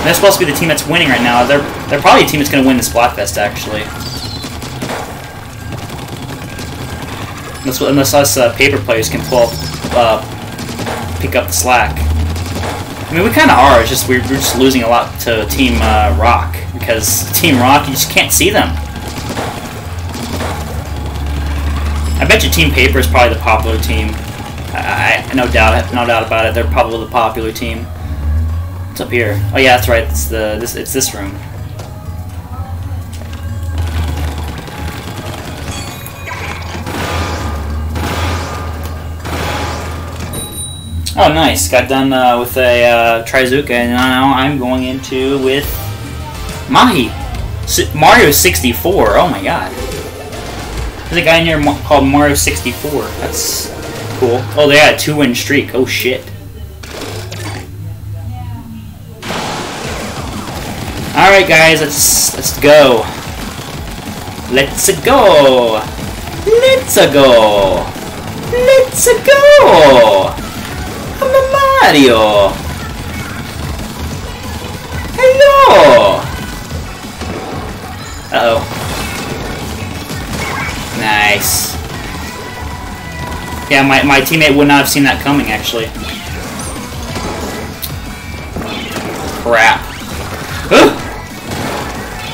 They're supposed to be the team that's winning right now. They're they're probably a team that's going to win the Splatfest, actually. Unless, unless us uh, paper players can pull, uh, pick up the slack. I mean, we kind of are. It's just we're, we're, just losing a lot to Team uh, Rock because Team Rock, you just can't see them. I bet you Team Paper is probably the popular team. I, I no doubt, no doubt about it. They're probably the popular team. It's up here. Oh yeah, that's right. It's the this. It's this room. Oh, nice. Got done uh, with a uh, Trizooka, and now I'm going into with Mahi. S Mario 64. Oh my god. There's a guy in here called Mario 64. That's cool. Oh, they got a two-win streak. Oh shit. All right, guys. Let's let's go. Let's go. Let's go. Let's go. Hello, Mario! Hello! Uh oh Nice. Yeah, my, my teammate would not have seen that coming, actually. Crap.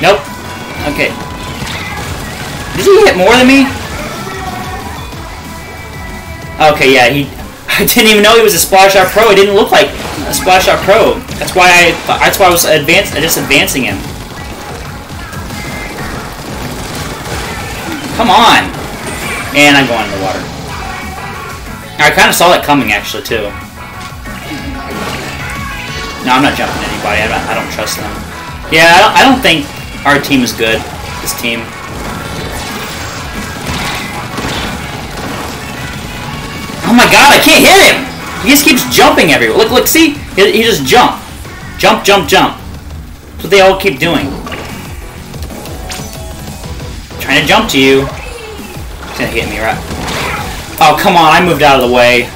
Nope. Okay. Did he hit more than me? Okay, yeah, he I didn't even know he was a Splattershot Pro. He didn't look like a Splattershot Pro. That's why I. That's why I was advanced. Just advancing him. Come on. And I'm going in the water. I kind of saw that coming actually too. No, I'm not jumping anybody. I don't, I don't trust them. Yeah, I don't, I don't think our team is good. This team. My god, I can't hit him! He just keeps jumping everywhere. Look, look, see? He, he just jump. Jump, jump, jump. That's what they all keep doing. Trying to jump to you. He's gonna hit me, right? Oh, come on, I moved out of the way.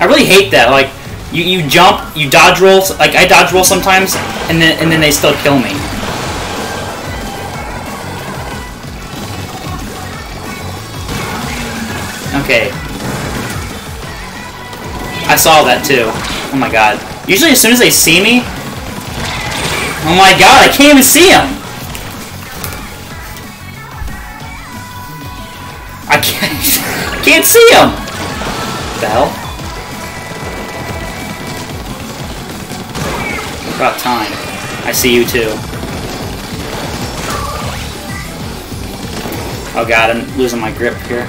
I really hate that. Like, you, you jump, you dodge roll, like I dodge roll sometimes, and then and then they still kill me. Okay, I saw that too. Oh my god. Usually as soon as they see me... Oh my god, I can't even see them! I can't... can't see them! the hell? About time. I see you too. Oh god, I'm losing my grip here.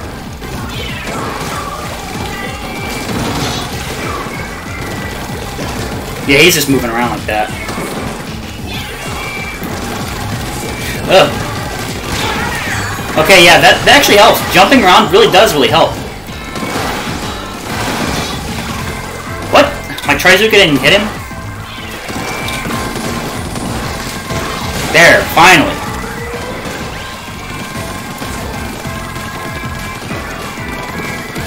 Yeah, he's just moving around like that. Ugh. Okay, yeah, that, that actually helps. Jumping around really does really help. What? My Trizooka didn't hit him? There, finally.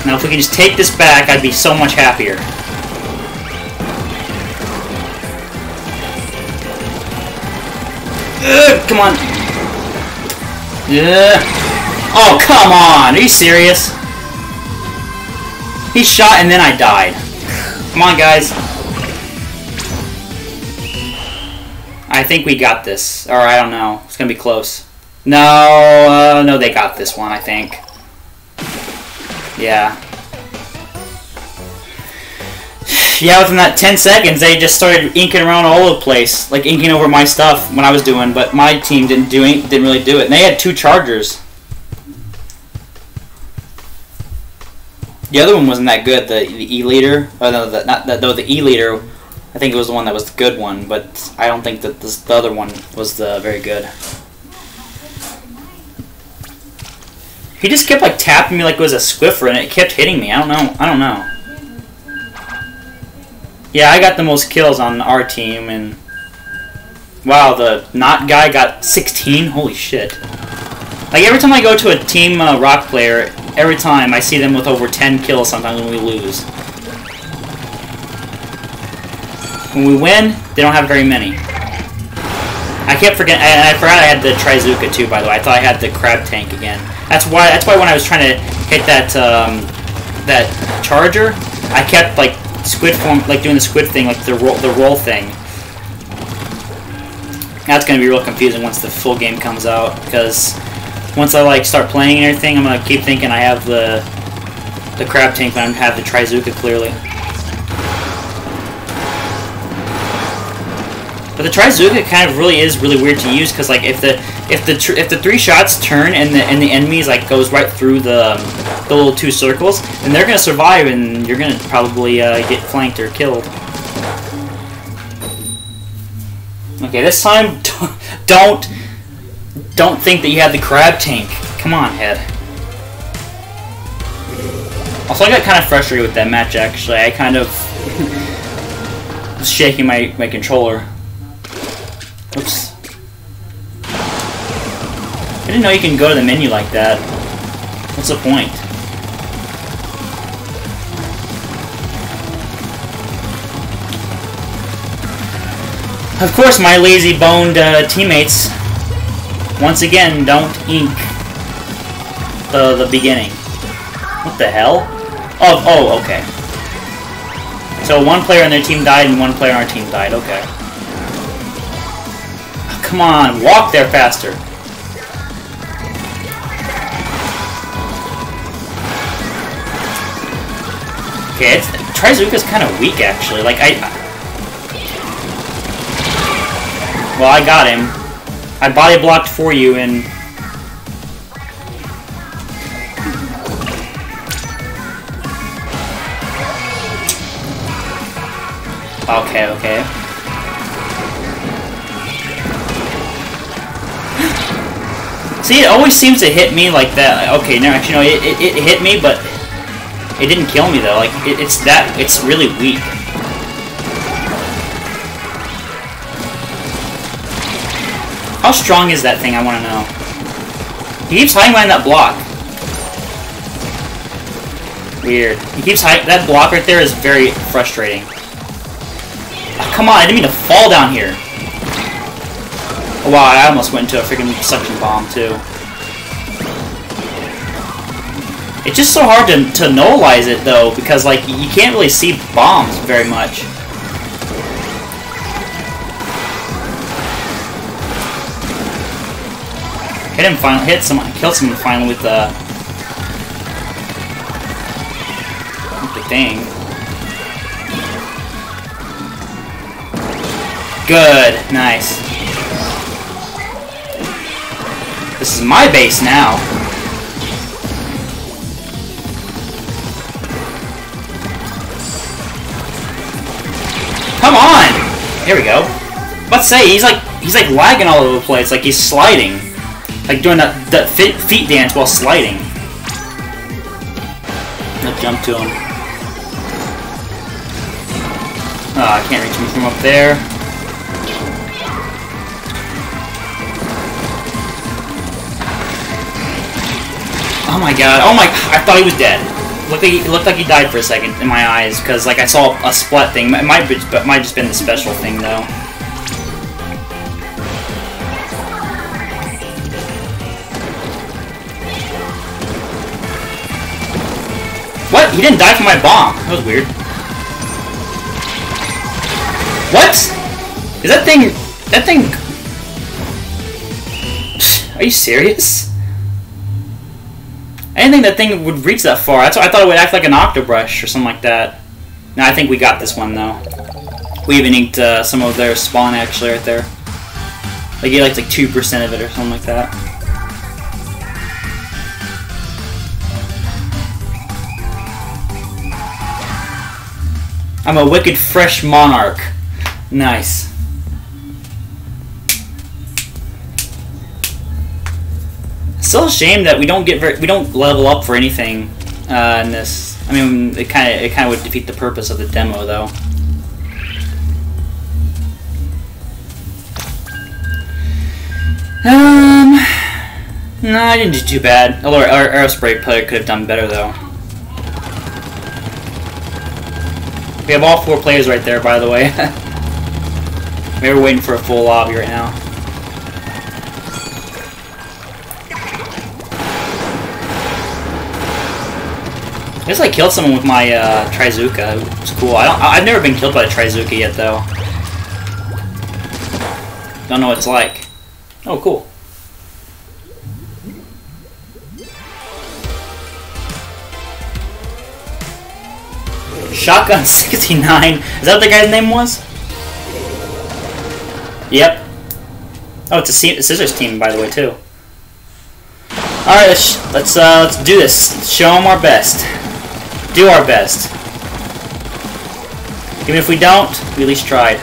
Now if we can just take this back, I'd be so much happier. Ugh, come on. Yeah. Oh, come on. Are you serious? He shot and then I died. Come on, guys. I think we got this. Or I don't know. It's going to be close. No, uh, no, they got this one, I think. Yeah. Yeah, within that 10 seconds, they just started inking around all over the place, like inking over my stuff when I was doing, but my team didn't do any, didn't really do it. And they had two chargers. The other one wasn't that good. The, the E leader, oh no, the, not the, the E leader. I think it was the one that was the good one, but I don't think that this, the other one was the very good. He just kept like tapping me like it was a Swiffer, and it kept hitting me. I don't know. I don't know. Yeah, I got the most kills on our team, and wow, the not guy got 16. Holy shit! Like every time I go to a team uh, rock player, every time I see them with over 10 kills. Sometimes when we lose, when we win, they don't have very many. I kept forgetting. I, I forgot I had the Trizooka too. By the way, I thought I had the crab tank again. That's why. That's why when I was trying to hit that um, that charger, I kept like squid form, like doing the squid thing, like the roll, the roll thing. That's gonna be real confusing once the full game comes out, because once I like start playing and everything, I'm gonna keep thinking I have the the crab tank, but I have the Trizooka clearly. But the Trizooka kind of really is really weird to use because like if the if the if the three shots turn and the and the enemies like goes right through the um, the little two circles, then they're gonna survive and you're gonna probably uh, get flanked or killed. Okay, this time don't don't think that you have the crab tank. Come on, head. Also, I got kind of frustrated with that match. Actually, I kind of was shaking my my controller. Oops. I didn't know you can go to the menu like that. What's the point? Of course, my lazy-boned uh, teammates, once again, don't ink the, the beginning. What the hell? Oh, oh, okay. So one player on their team died and one player on our team died, okay. Come on, walk there faster. Okay, it's, Trizooka's kind of weak, actually. Like, I... Well, I got him. I body blocked for you, and... Okay, okay. See, it always seems to hit me like that. Okay, no, actually, no, it, it, it hit me, but it didn't kill me, though. Like, it, it's that, it's really weak. How strong is that thing, I want to know. He keeps hiding behind that block. Weird. He keeps hiding, that block right there is very frustrating. Oh, come on, I didn't mean to fall down here. Oh, wow, I almost went into a freaking suction bomb, too. It's just so hard to, to nullalize it, though, because, like, you can't really see bombs very much. Hit him finally, hit someone, killed someone finally with the... With the thing. Good, nice. This is my base now. Here we go. Let's say he's like he's like lagging all over the place, like he's sliding. Like doing that, that feet, feet dance while sliding. I'll jump to him. Oh, I can't reach him from up there. Oh my god. Oh my... I thought he was dead. Looked like he, looked like he died for a second in my eyes, because like I saw a splat thing. It might, but might just been the special thing, though. What? He didn't die from my bomb. That was weird. What? Is that thing... That thing... Are you serious? I think that thing would reach that far. I, I thought it would act like an Octobrush or something like that. No, I think we got this one, though. We even inked uh, some of their spawn, actually, right there. They get like, like 2% of it or something like that. I'm a wicked fresh monarch. Nice. Still a shame that we don't get very, we don't level up for anything uh, in this. I mean, it kind of it kind of would defeat the purpose of the demo, though. Um, no, I didn't do too bad. Although our Aerospray player could have done better, though. We have all four players right there, by the way. We're waiting for a full lobby right now. I just like killed someone with my uh, Trizooka. It's cool. I don't. I've never been killed by a Trizooka yet, though. Don't know what it's like. Oh, cool. Shotgun 69. Is that what the guy's name was? Yep. Oh, it's a scissors team, by the way, too. All right, let's let's, uh, let's do this. Let's show them our best. Do our best. Even if we don't, we at least tried.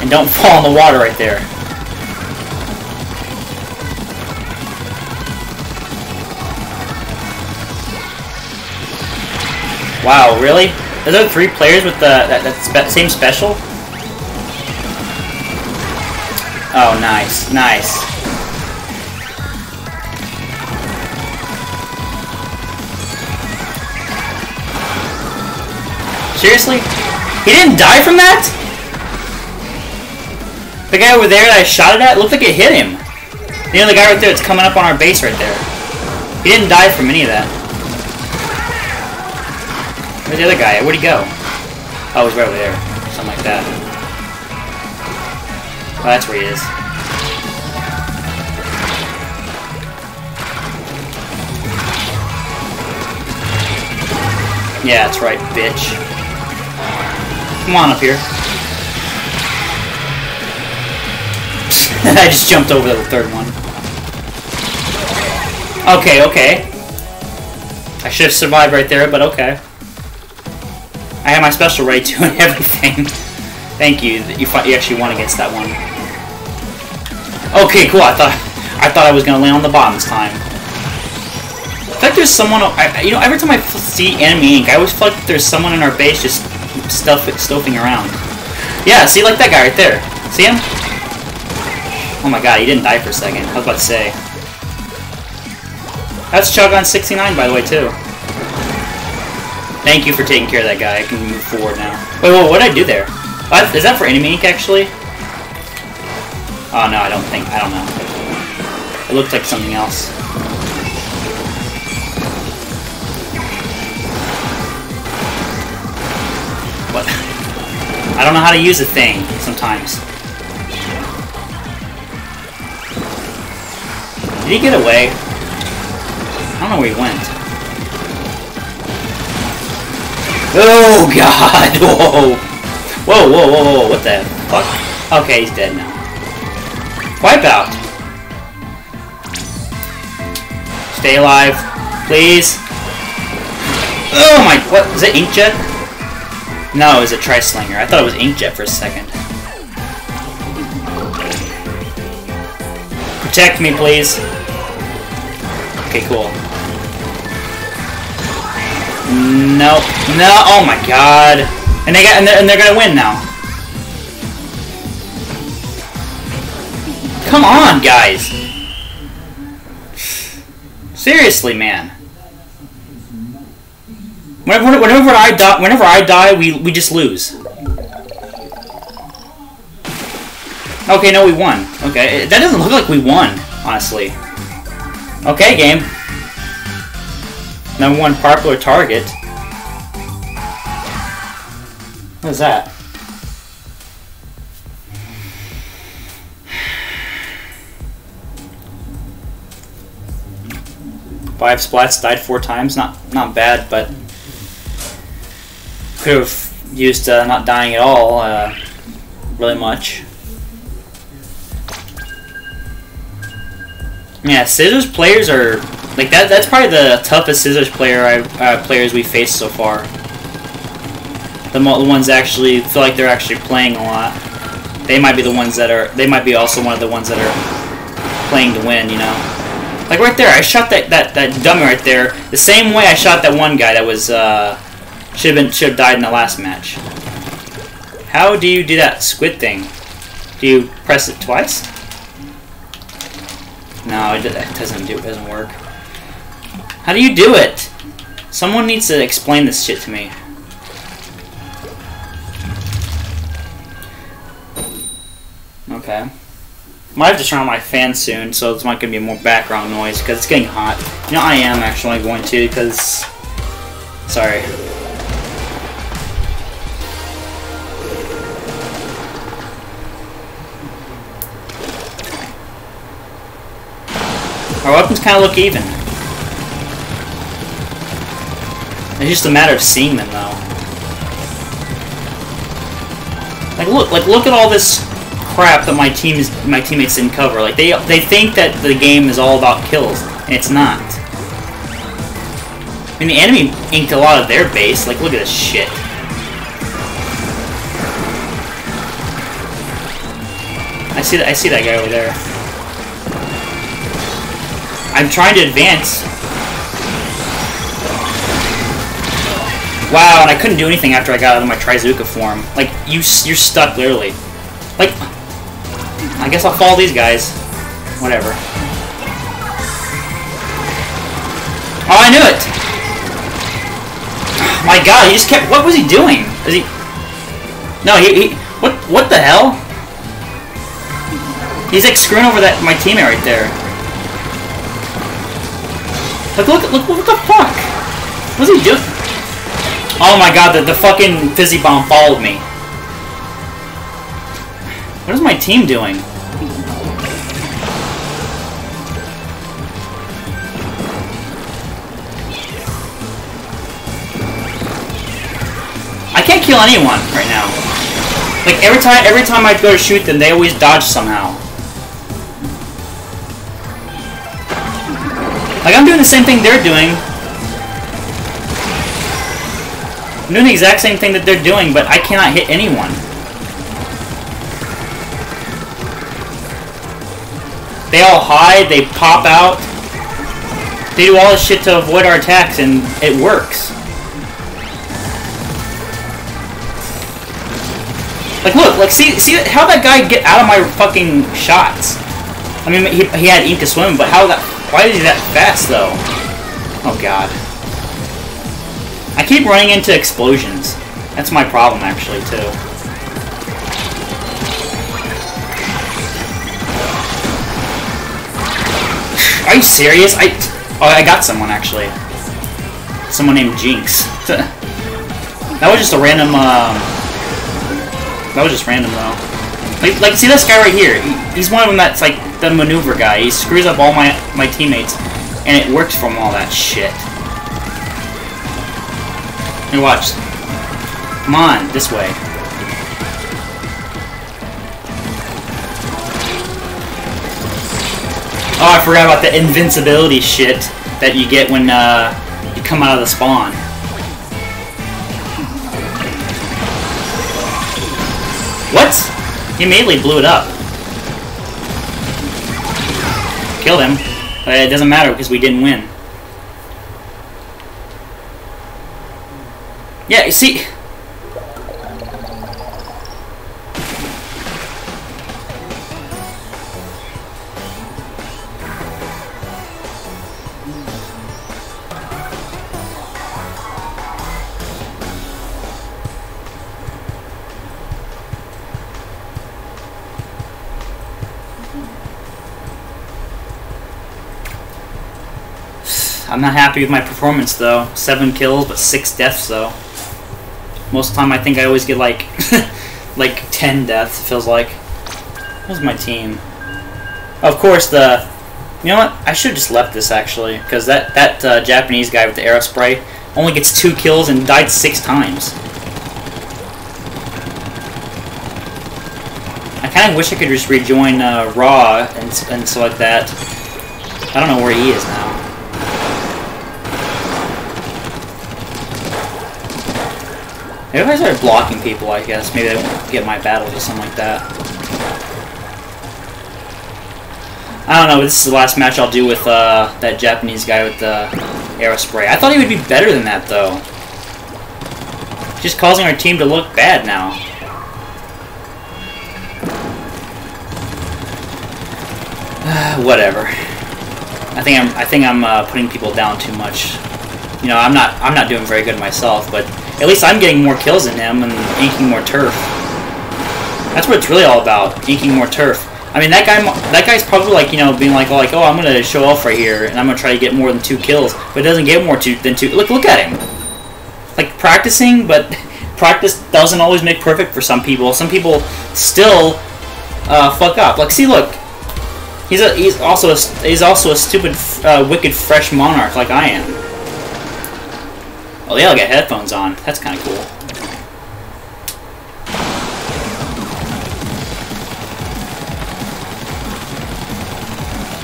And don't fall in the water right there. Wow, really? Are there three players with the that, that spe same special? Oh, nice, nice. Seriously? He didn't die from that? The guy over there that I shot it at looked like it hit him. You know the guy right there that's coming up on our base right there. He didn't die from any of that. Where's the other guy? Where'd he go? Oh, he's right over there. Something like that. Oh, that's where he is. Yeah, that's right, bitch. Come on up here. I just jumped over the third one. Okay, okay. I should have survived right there, but okay. I have my special right too and everything. Thank you you, you actually won against that one. Okay, cool. I thought I thought I was gonna land on the bottom this time. I feel like there's someone. I, you know, every time I see enemy ink, I always feel like there's someone in our base just stuff stuffing around. Yeah, see, like that guy right there. See him? Oh my god, he didn't die for a second. I was about to say. That's Chuggon 69, by the way, too. Thank you for taking care of that guy. I can move forward now. Wait, wait what did I do there? Is that for enemy ink, actually? Oh, no, I don't think. I don't know. It looked like something else. What? I don't know how to use a thing, sometimes. Did he get away? I don't know where he went. Oh god! Whoa! Whoa, whoa, whoa, whoa, what the fuck? Okay, he's dead now. Wipeout! Stay alive, please. Oh my, what, is it Inkjet? No, it was a Tri-Slinger. I thought it was Inkjet for a second. Protect me, please. Okay, cool. No, no, oh my god. And they got, and they're, and they're gonna win now. Come on, guys. Seriously, man. Whenever, whenever I die, whenever I die, we we just lose. Okay, no, we won. Okay, eh, that doesn't look like we won, honestly. Okay, game. Number one popular target. What is that? Five splats, died four times. Not not bad, but could have used uh, not dying at all. Uh, really much. Yeah, scissors players are like that. That's probably the toughest scissors player I, uh, players we faced so far. The, the ones actually feel like they're actually playing a lot. They might be the ones that are. They might be also one of the ones that are playing to win. You know. Like right there, I shot that, that, that dummy right there the same way I shot that one guy that was, uh, should have been, should have died in the last match. How do you do that squid thing? Do you press it twice? No, it, doesn't do, it doesn't work. How do you do it? Someone needs to explain this shit to me. Okay. Might have to turn on my fan soon, so it's not going to be more background noise, because it's getting hot. You know, I am actually going to, because... Sorry. Our weapons kind of look even. It's just a matter of seeing them, though. Like, look, like, look at all this crap that my teams, my teammates didn't cover. Like they they think that the game is all about kills, and it's not. I mean, the enemy inked a lot of their base. Like, look at this shit. I see that. I see that guy over there. I'm trying to advance. Wow, and I couldn't do anything after I got out of my Trizooka form. Like, you, you're stuck, literally. Like, I guess I'll follow these guys. Whatever. Oh, I knew it! My god, he just kept... What was he doing? Is he... No, he... he what What the hell? He's like screwing over that my teammate right there. Look, look, look, what the fuck? What's he doing? Oh my god, the, the fucking fizzy bomb followed me. What is my team doing? I can't kill anyone right now. Like every time every time I go to shoot them, they always dodge somehow. Like I'm doing the same thing they're doing. I'm doing the exact same thing that they're doing, but I cannot hit anyone. They all hide, they pop out. They do all this shit to avoid our attacks, and it works. Like, look, like, see, see how that guy get out of my fucking shots? I mean, he, he had ink to swim, but how that, why is he that fast, though? Oh, God. I keep running into explosions. That's my problem, actually, too. Are you serious? I... Oh, I got someone, actually. Someone named Jinx. that was just a random, um... That was just random, though. Like, like, see this guy right here? He, he's one of them that's, like, the maneuver guy. He screws up all my, my teammates, and it works from all that shit. Hey, watch. Come on, this way. Oh, I forgot about the invincibility shit that you get when uh, you come out of the spawn. What? He immediately blew it up. Killed him. But it doesn't matter because we didn't win. Yeah, you see... not happy with my performance though. Seven kills, but six deaths though. Most of the time, I think I always get like, like ten deaths. It feels like. What's my team? Of course, the. You know what? I should have just left this actually, because that that uh, Japanese guy with the aerospray only gets two kills and died six times. I kind of wish I could just rejoin uh, Raw and and like that. I don't know where he is now. Maybe if I start blocking people, I guess, maybe they won't get my battles or something like that. I don't know, this is the last match I'll do with uh, that Japanese guy with the aerospray. I thought he would be better than that, though. Just causing our team to look bad now. Whatever. I think I'm. I think I'm uh, putting people down too much. You know, I'm not. I'm not doing very good myself, but at least I'm getting more kills than him and inking more turf. That's what it's really all about, inking more turf. I mean, that guy, that guy's probably like, you know, being like, oh, like, oh, I'm gonna show off right here, and I'm gonna try to get more than two kills, but doesn't get more two, than two. Look, look at him. Like practicing, but practice doesn't always make perfect for some people. Some people still uh, fuck up. Like, see, look, he's a, he's also a, he's also a stupid, uh, wicked, fresh monarch like I am. Oh, they all got headphones on. That's kind of cool.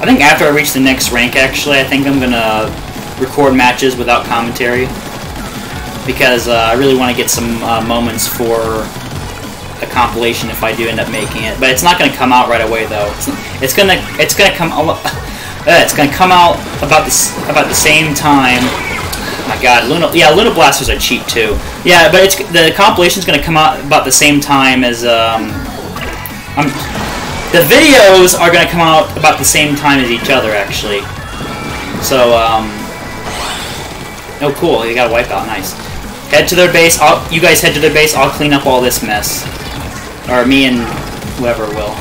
I think after I reach the next rank, actually, I think I'm gonna record matches without commentary because uh, I really want to get some uh, moments for a compilation if I do end up making it. But it's not gonna come out right away though. It's, it's gonna it's gonna come uh, it's gonna come out about the about the same time my god, Luna, yeah, Luna Blasters are cheap too. Yeah, but it's the compilation's gonna come out about the same time as um, I'm, the videos are gonna come out about the same time as each other actually. So um, oh cool, they got a wipeout, nice. Head to their base. I'll, you guys head to their base. I'll clean up all this mess, or me and whoever will.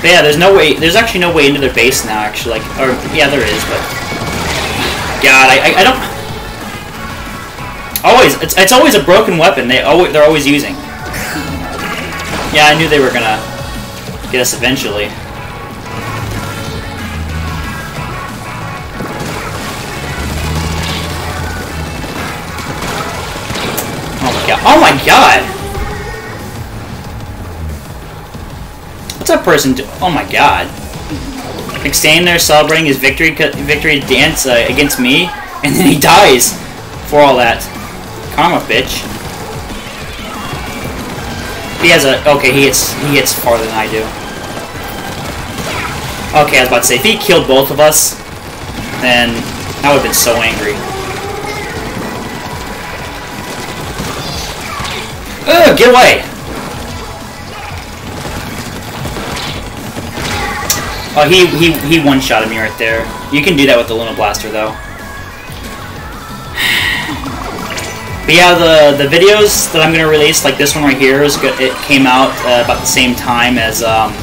But yeah, there's no way. There's actually no way into their base now. Actually, like, or yeah, there is, but God, I, I, I don't. Always, it's, it's always a broken weapon. They always they're always using. Yeah, I knew they were gonna get us eventually. Oh my god! Oh my god! What's that person do? Oh my god! Like staying there celebrating his victory victory dance uh, against me, and then he dies for all that. Karma, bitch. He has a... Okay, he hits, he hits farther than I do. Okay, I was about to say, if he killed both of us, then I would have been so angry. Ugh, get away! Oh, he, he, he one-shotted me right there. You can do that with the Luna Blaster, though. But yeah, the the videos that I'm gonna release, like this one right here, is good. It came out uh, about the same time as um,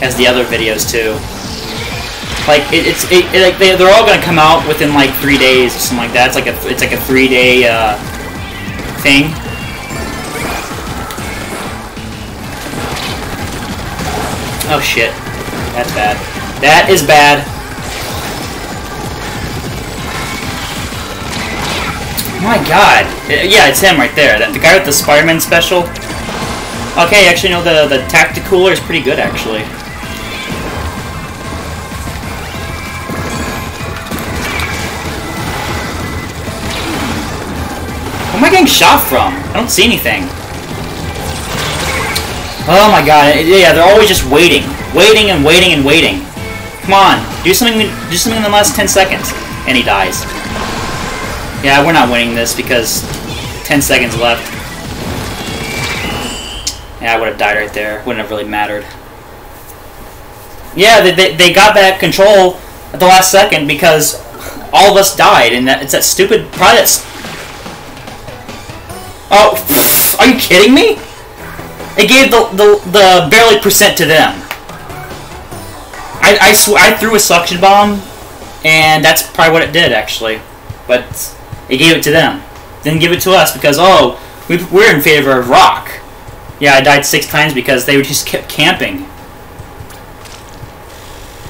as the other videos too. Like it, it's it, it, like they, they're all gonna come out within like three days or something like that. It's like a it's like a three day uh, thing. Oh shit, that's bad. That is bad. My god. Yeah, it's him right there. The guy with the Spider-Man special. Okay, actually, no, the, the Tacticooler is pretty good, actually. Where am I getting shot from? I don't see anything. Oh my god, yeah, they're always just waiting. Waiting and waiting and waiting. Come on, do something. Do something in the last 10 seconds. And he dies. Yeah, we're not winning this because 10 seconds left. Yeah, I would have died right there. Wouldn't have really mattered. Yeah, they, they, they got that control at the last second because all of us died, and that it's that stupid. Probably. Oh, are you kidding me? It gave the the, the barely percent to them. I I, I threw a suction bomb, and that's probably what it did actually, but it gave it to them. Didn't give it to us because oh we we're in favor of rock. Yeah, I died six times because they just kept camping.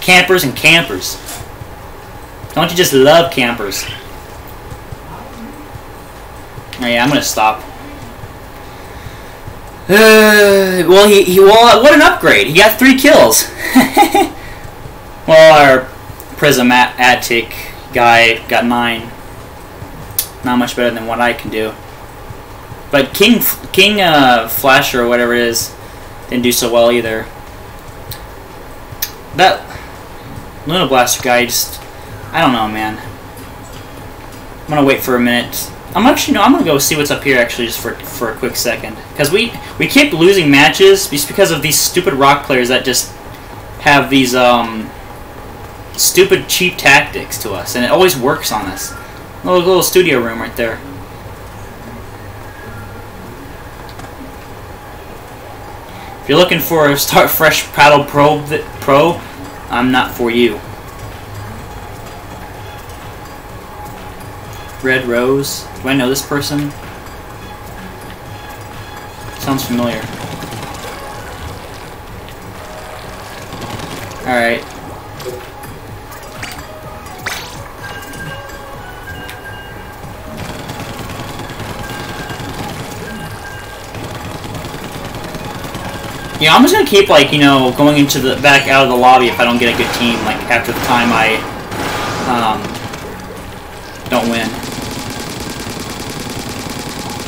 Campers and campers. Don't you just love campers? Oh yeah, I'm gonna stop. Uh, well, he, he well, what an upgrade! He got three kills. well, our Prism Attic guy got nine. Not much better than what I can do. But King King uh, Flasher or whatever it is didn't do so well either. That Luna Blaster guy just I don't know, man. I'm gonna wait for a minute. I'm actually no. I'm gonna go see what's up here actually, just for for a quick second, because we we keep losing matches just because of these stupid rock players that just have these um stupid cheap tactics to us, and it always works on us. Little little studio room right there. If you're looking for a Start Fresh Paddle Pro, Pro, I'm not for you. Red Rose. Do I know this person? Sounds familiar. Alright. Yeah, I'm just gonna keep like you know going into the back out of the lobby if I don't get a good team. Like after the time I um, don't win.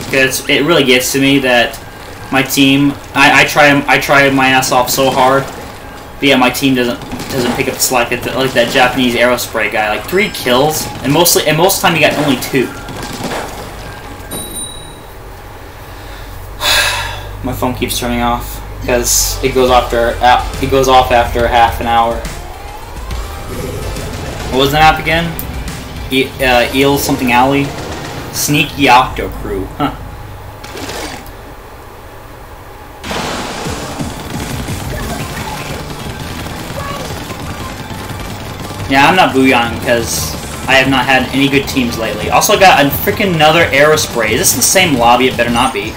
Because it really gets to me that my team, I, I try I try my ass off so hard, but yeah, my team doesn't doesn't pick up the slack like, like that Japanese aerospray guy. Like three kills, and mostly and most of the time he got only two. my phone keeps turning off because it goes after it goes off after half an hour. What was the map again? E uh, Eel something alley. Sneaky Octo Crew. Huh. Yeah, I'm not Booyang because I have not had any good teams lately. Also got a freaking another Aerospray. Is this is the same lobby? It better not be.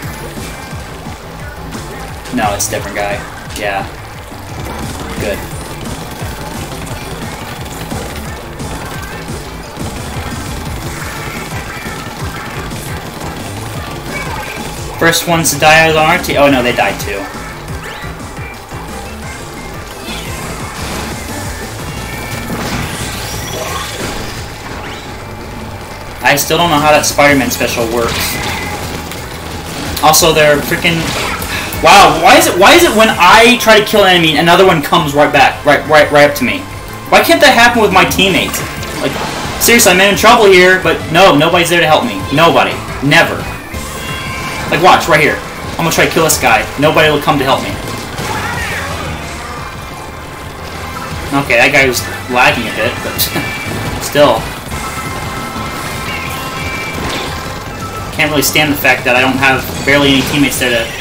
No, it's a different guy. Yeah. Good. First ones to die on our team. Oh no, they died too. I still don't know how that Spider-Man special works. Also, they're freaking. Wow, why is it? Why is it when I try to kill an enemy, another one comes right back, right, right, right up to me? Why can't that happen with my teammates? Like, seriously, I'm in trouble here, but no, nobody's there to help me. Nobody, never. Like, watch, right here. I'm gonna try to kill this guy. Nobody will come to help me. Okay, that guy was lagging a bit, but still. Can't really stand the fact that I don't have barely any teammates there to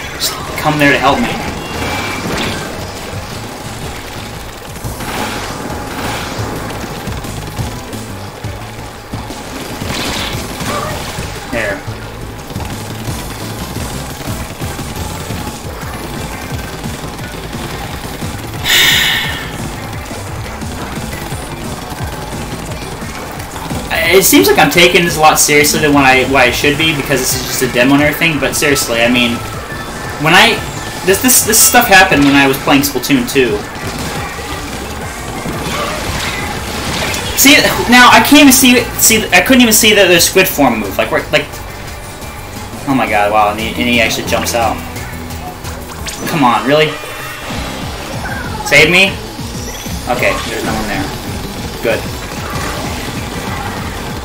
come there to help me. it seems like I'm taking this a lot seriously than what I what I should be because this is just a demo and everything. But seriously, I mean, when I this this this stuff happened when I was playing Splatoon 2. See now I can't even see see I couldn't even see that the squid form move like like oh my god wow and he, and he actually jumps out. Come on, really? Save me? Okay, there's no one there. Good.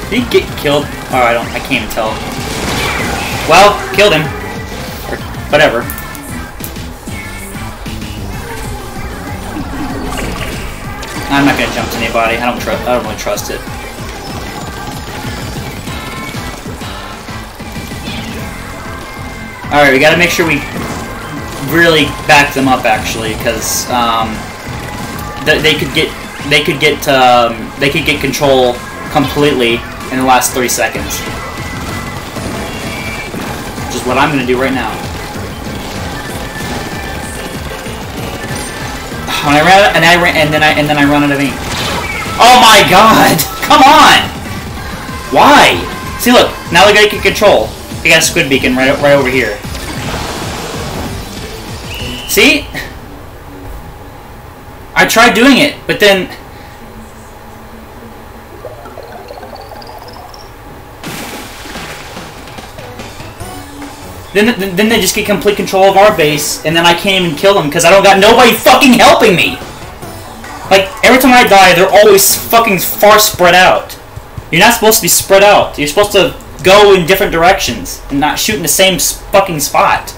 Did he get killed? Oh, I don't. I can't even tell. Well, killed him. Whatever. I'm not gonna jump to anybody. I don't trust. I don't really trust it. All right, we got to make sure we really back them up actually, because um, th they could get they could get um, they could get control completely in the last three seconds. Which is what I'm gonna do right now. When I ran and I ran and then I and then I run out of ink. Oh my god! Come on! Why? See, look. Now we gotta get control. We got a squid beacon right right over here. See? I tried doing it, but then... Then, then they just get complete control of our base, and then I can't even kill them because I don't got nobody fucking helping me! Like, every time I die, they're always fucking far spread out. You're not supposed to be spread out. You're supposed to go in different directions and not shoot in the same fucking spot.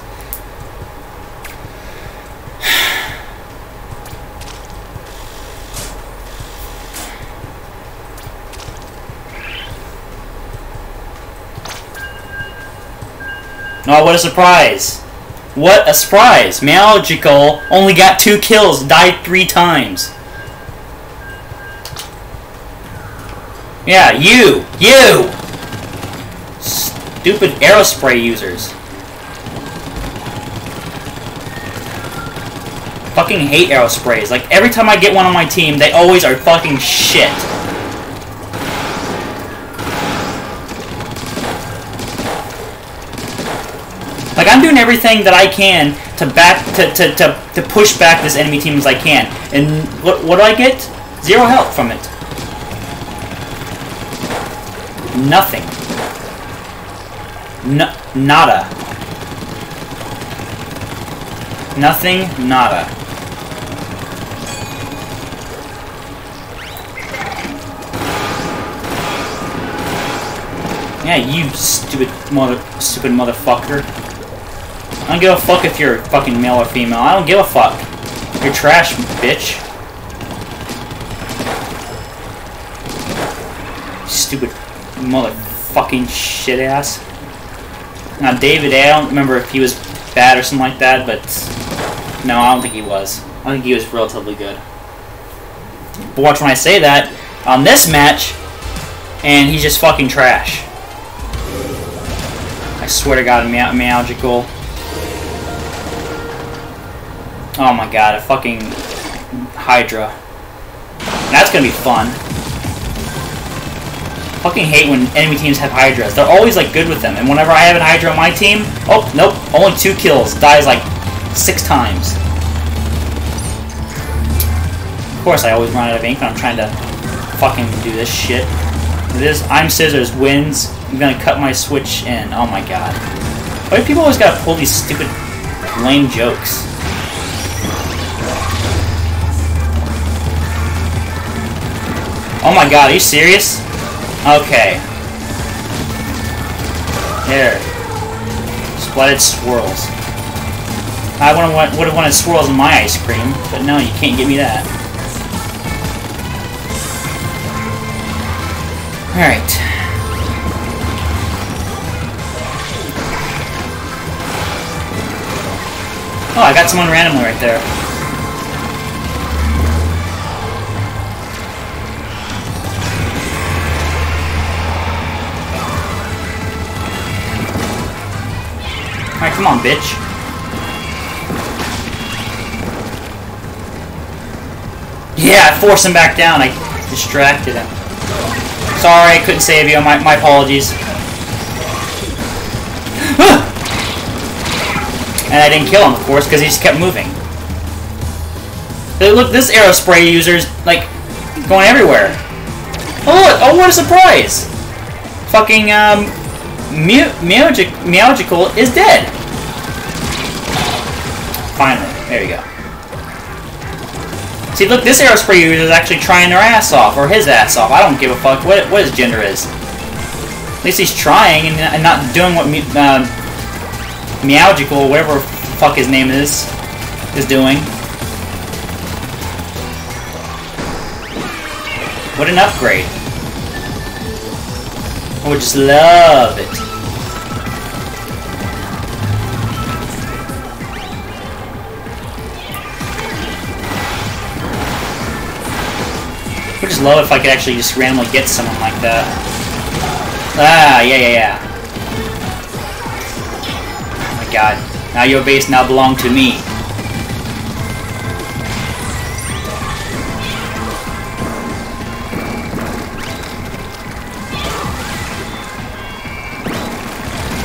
Oh, what a surprise! What a surprise! Magical only got two kills, died three times. Yeah, you! You! Stupid aerospray users. Fucking hate aerosprays. Like, every time I get one on my team, they always are fucking shit. Like, I'm doing everything that I can to back to, to, to, to push back this enemy team as I can. And what, what do I get? Zero health from it. Nothing. No, nada. Nothing, nada. Yeah, you stupid mother, stupid motherfucker. I don't give a fuck if you're fucking male or female. I don't give a fuck. You're trash, bitch. Stupid motherfucking shit ass. Now, David A, I don't remember if he was bad or something like that, but no, I don't think he was. I think he was relatively good. But watch when I say that, on this match, and he's just fucking trash. I swear to God, Meowgical. Oh my god, a fucking Hydra. That's gonna be fun. Fucking hate when enemy teams have Hydras. They're always like good with them, and whenever I have an Hydra on my team, oh nope, only two kills, dies like six times. Of course, I always run out of ink when I'm trying to fucking do this shit. This I'm Scissors wins. I'm gonna cut my switch in. Oh my god. Why do people always gotta pull these stupid lame jokes? Oh my god, are you serious? Okay. There. Splatted swirls. I would have wanted swirls in my ice cream, but no, you can't give me that. Alright. Oh, I got someone randomly right there. Come on, bitch. Yeah, I forced him back down. I distracted him. Sorry, I couldn't save you. My, my apologies. and I didn't kill him, of course, because he just kept moving. Look, this aerospray user's, like, going everywhere. Oh, oh, what a surprise! Fucking, um, Meowgical is dead. Finally, there you go. See, look, this aerospray user is actually trying their ass off, or his ass off. I don't give a fuck what, what his gender is. At least he's trying and, not doing what uh, Meowgical, whatever fuck his name is, is doing. What an upgrade. I would just love it. If I could actually just randomly get someone like that. Ah, yeah, yeah, yeah. Oh my god. Now your base now belong to me.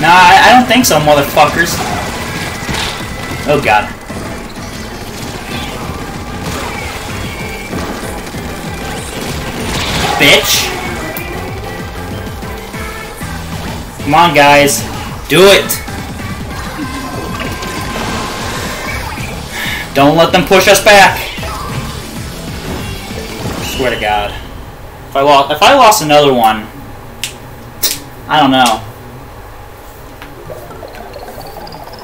Nah, I, I don't think so, motherfuckers. Oh god. Bitch. Come on, guys. Do it! Don't let them push us back! swear to God. If I lost, if I lost another one, I don't know.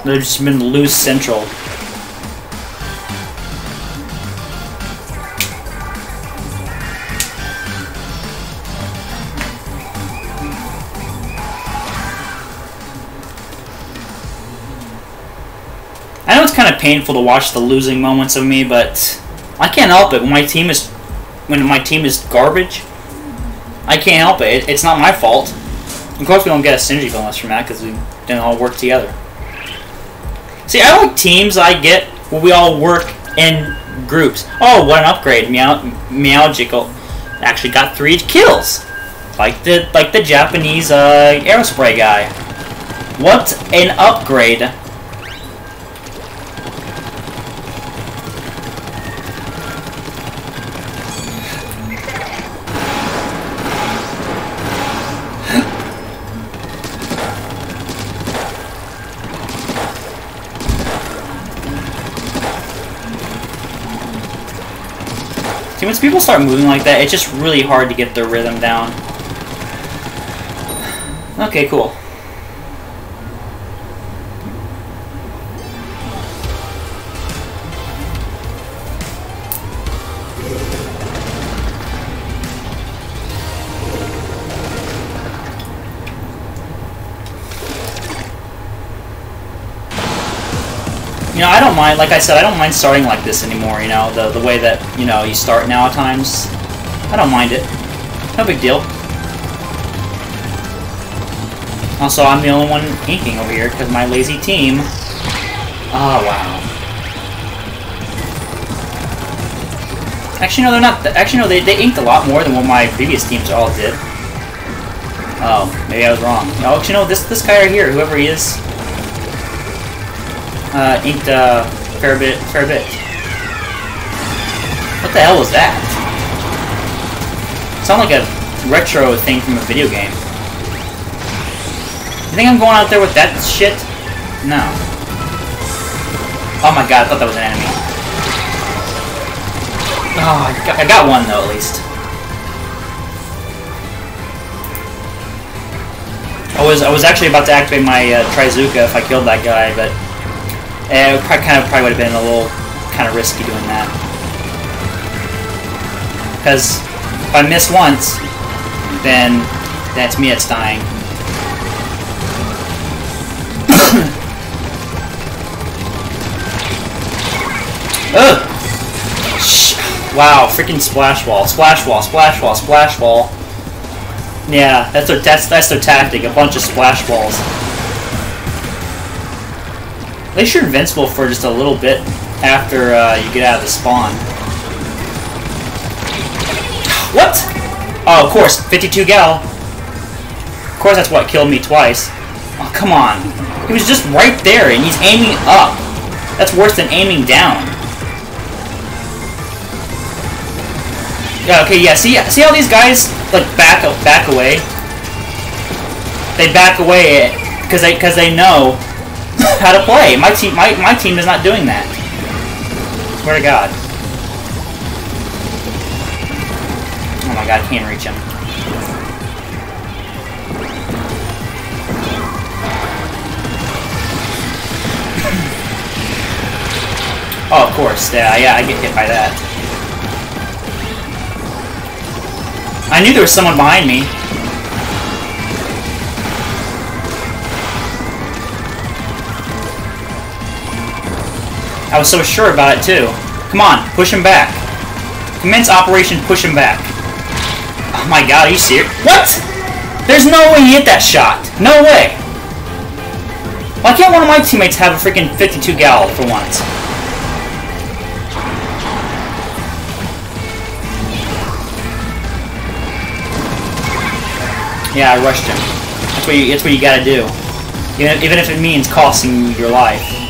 They've just been loose central. Of painful to watch the losing moments of me, but I can't help it when my team is when my team is garbage. I can't help it. It's not my fault. Of course, we don't get a synergy bonus from that because we didn't all work together. See, I like teams I get where we all work in groups. Oh, what an upgrade! Meow, Meowgical actually got three kills, like the like the Japanese uh, aerospray guy. What an upgrade! People start moving like that, it's just really hard to get their rhythm down. Okay, cool. Don't mind, like I said, I don't mind starting like this anymore, you know, the, the way that, you know, you start now at times. I don't mind it. No big deal. Also, I'm the only one inking over here, because my lazy team... Oh, wow. Actually, no, they're not... Actually, no, they, they inked a lot more than what my previous teams all did. Oh, maybe I was wrong. Oh, actually, no, this, this guy right here, whoever he is, uh, inked a fair bit, fair bit. What the hell was that? Sound like a retro thing from a video game. You think I'm going out there with that shit? No. Oh my god, I thought that was an enemy. Oh, I got, I got one though, at least. I was I was actually about to activate my uh, Trizooka if I killed that guy, but Eh, it kind of probably would have been a little kind of risky doing that. Because if I miss once, then that's me that's dying. Ugh! Wow, freaking splash wall, splash wall, splash wall, splash wall. Yeah, that's their that's that's their tactic, a bunch of splash walls. At least you're invincible for just a little bit after uh, you get out of the spawn. What? Oh, of course, 52 gal. Of course that's what killed me twice. Oh, come on. He was just right there, and he's aiming up. That's worse than aiming down. Yeah, okay, yeah, see, see how these guys, like, back, back away? They back away because they, cause they know how to play. My team, my, my team is not doing that. Swear to God. Oh my God, I can't reach him. oh, of course. Yeah, yeah, I get hit by that. I knew there was someone behind me. I was so sure about it, too. Come on, push him back. Commence Operation Push Him Back. Oh my god, are you serious? What? There's no way he hit that shot. No way. Why can't one of my teammates have a freaking 52 gal for once? Yeah, I rushed him. That's what you, that's what you gotta do. Even if it means costing you your life.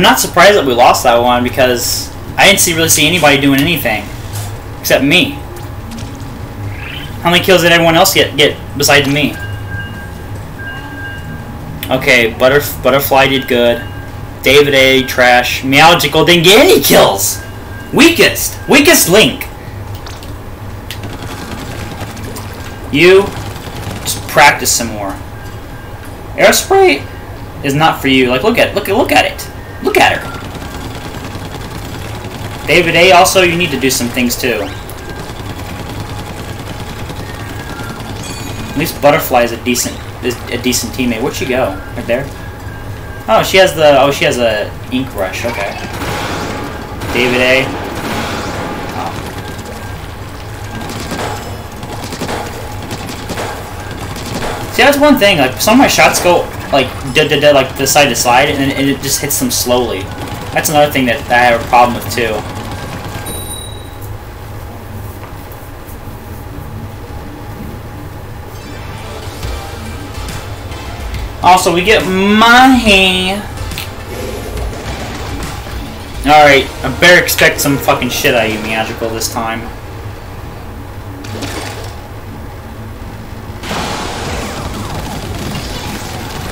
I'm not surprised that we lost that one because I didn't see, really see anybody doing anything except me. How many kills did everyone else get, get besides me? Okay, Butterf Butterfly did good. David A. Trash. Meowgical didn't get any kills! Weakest! Weakest link! You, just practice some more. Aerospray is not for you. Like, look at look at look at it. Look at her. David A. Also, you need to do some things too. At least Butterfly is a decent is a decent teammate. Where'd she go? Right there. Oh, she has the oh she has a ink rush. Okay. David A. Oh. See, that's one thing. Like some of my shots go like like the side to side, and, and it just hits them slowly. That's another thing that, that I have a problem with too. Also, we get money. Alright, I better expect some fucking shit out of you, Magical, this time.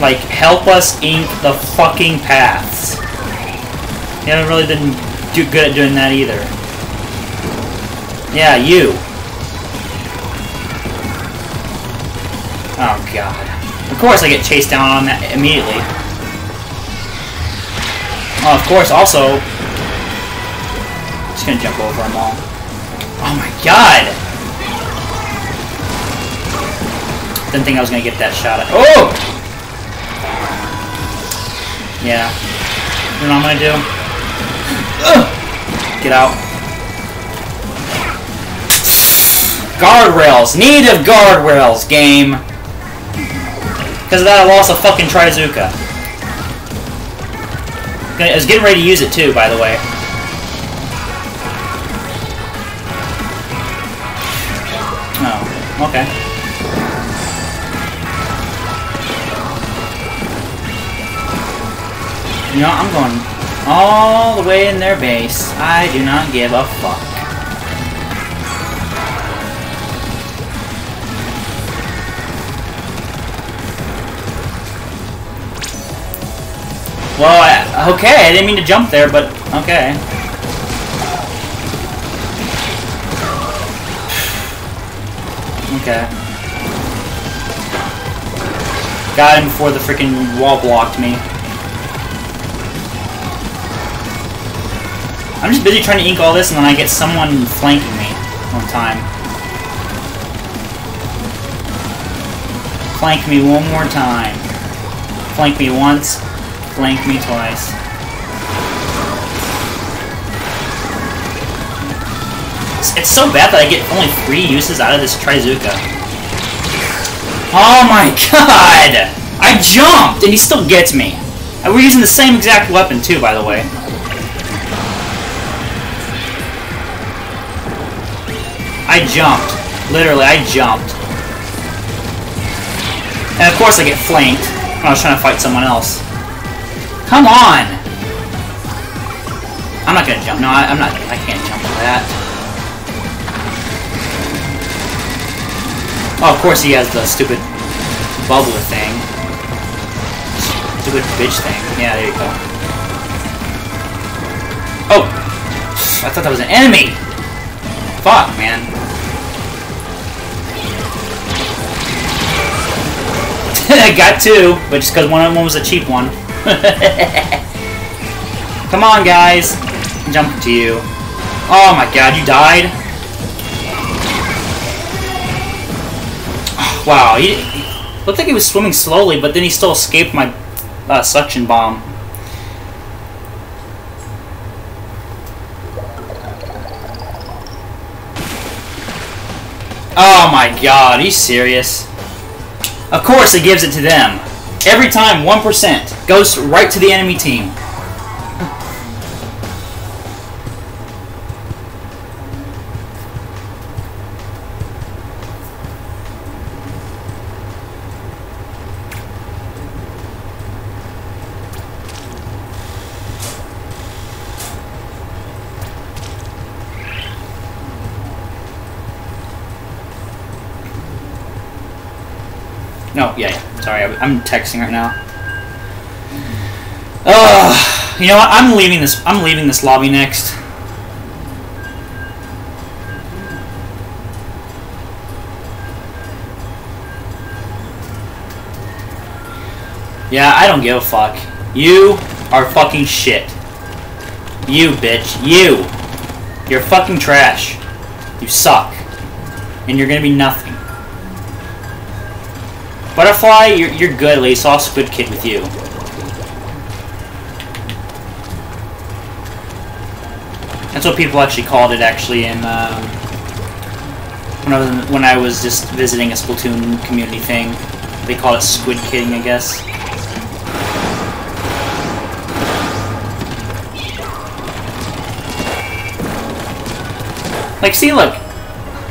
Like, help us ink the fucking paths. You haven't really been good at doing that either. Yeah, you. Oh, God. Of course I get chased down on that immediately. Oh, of course, also... Just gonna jump over them all. Oh my god! Didn't think I was gonna get that shot at- Oh! Yeah. You know what I'm gonna do? Ugh! Get out. Guardrails! Need of guardrails, game! Because of that, I lost a fucking Trizooka. I was getting ready to use it too, by the way. Oh, okay. You know, I'm going all the way in their base. I do not give a fuck. Well, okay, I didn't mean to jump there, but okay. Okay. Got him before the freaking wall blocked me. I'm just busy trying to ink all this, and then I get someone flanking me one time. Flank me one more time. Flank me once, flank me twice. It's so bad that I get only three uses out of this Trizooka. Oh my god! I jumped, and he still gets me. And we're using the same exact weapon, too, by the way. I jumped. Literally, I jumped. And of course I get flanked when I was trying to fight someone else. Come on! I'm not gonna jump. No, I, am not. I can't jump like that. Oh, of course he has the stupid bubbler thing. Stupid bitch thing. Yeah, there you go. Oh! I thought that was an enemy! Fuck, man. I got two, but just because one of them was a cheap one. Come on, guys. Jump to you. Oh my god, you died? Wow, he, he looked like he was swimming slowly, but then he still escaped my uh, suction bomb. Oh my god, are you serious? Of course it gives it to them. Every time, 1% goes right to the enemy team. No, yeah, yeah. Sorry, I'm texting right now. Ugh. You know what? I'm leaving this. I'm leaving this lobby next. Yeah, I don't give a fuck. You are fucking shit. You, bitch. You. You're fucking trash. You suck. And you're gonna be nothing. Butterfly, you're, you're good, at least. I'll Squid Kid with you. That's what people actually called it, actually, in, um, when, I was, when I was just visiting a Splatoon community thing. They call it Squid Kidding, I guess. Like, see, look.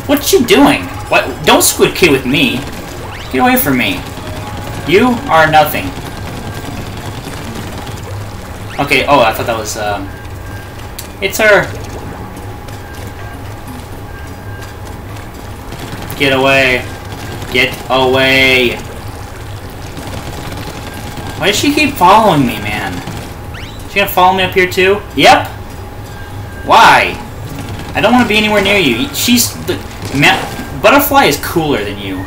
What you doing? What? Don't Squid Kid with me. Get away from me. You are nothing. Okay, oh, I thought that was, um... It's her! Get away. Get away. Why does she keep following me, man? She gonna follow me up here, too? Yep! Why? I don't want to be anywhere near you. She's... the Butterfly is cooler than you.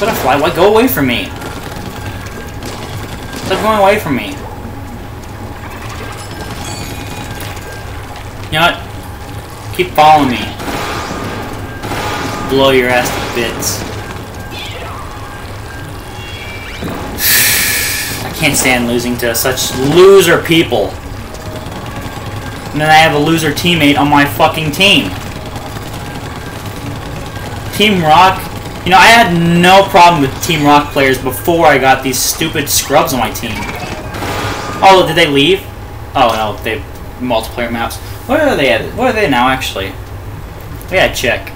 Butterfly, why go away from me? Stop going away from me. You know what? Keep following me. Blow your ass to bits. I can't stand losing to such loser people. And then I have a loser teammate on my fucking team. Team Rock you know, I had no problem with Team Rock players before I got these stupid scrubs on my team. Oh, did they leave? Oh, no, they multiplayer maps. Where are they at? Where are they now, actually? We gotta check.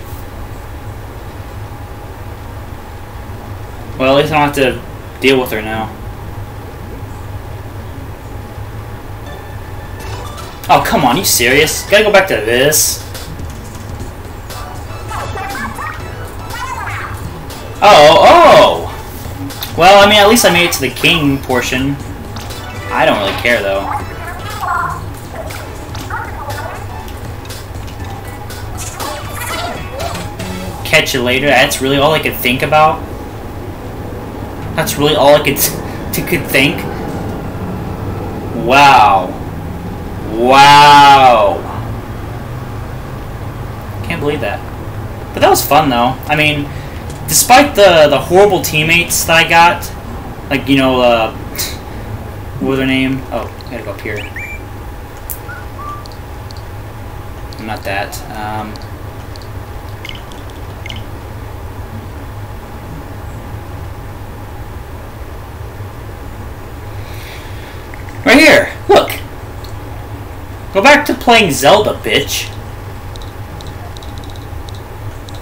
Well, at least I don't have to deal with her now. Oh, come on, you serious? Gotta go back to this? Oh, oh! Well, I mean, at least I made it to the king portion. I don't really care, though. Catch you later, that's really all I could think about? That's really all I could, to could think? Wow. Wow. Can't believe that. But that was fun, though. I mean, despite the the horrible teammates that I got, like you know, uh, what was their name? Oh, I gotta go up here. Not that. Um, right here. Look, Go back to playing Zelda, bitch.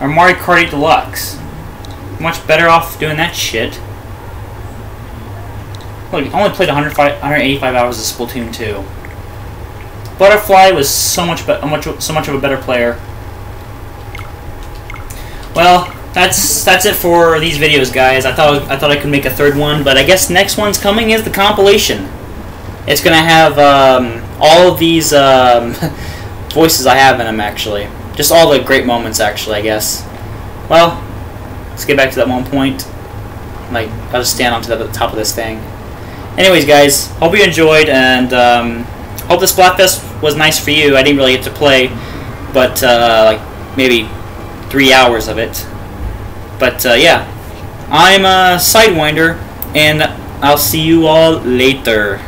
Or Mario Kart 8 Deluxe. Much better off doing that shit. Look, I only played 185 hours of Splatoon 2. Butterfly was so much, much, so much of a better player. Well, that's that's it for these videos, guys. I thought I thought I could make a third one, but I guess next one's coming is the compilation. It's gonna have um, all of these um, voices I have in them, actually. Just all the great moments, actually. I guess. Well, let's get back to that one point. Like, I'll just stand on to the top of this thing. Anyways, guys, hope you enjoyed, and um, hope the Splatfest was nice for you. I didn't really get to play, but uh, like maybe three hours of it. But uh, yeah, I'm a Sidewinder, and I'll see you all later.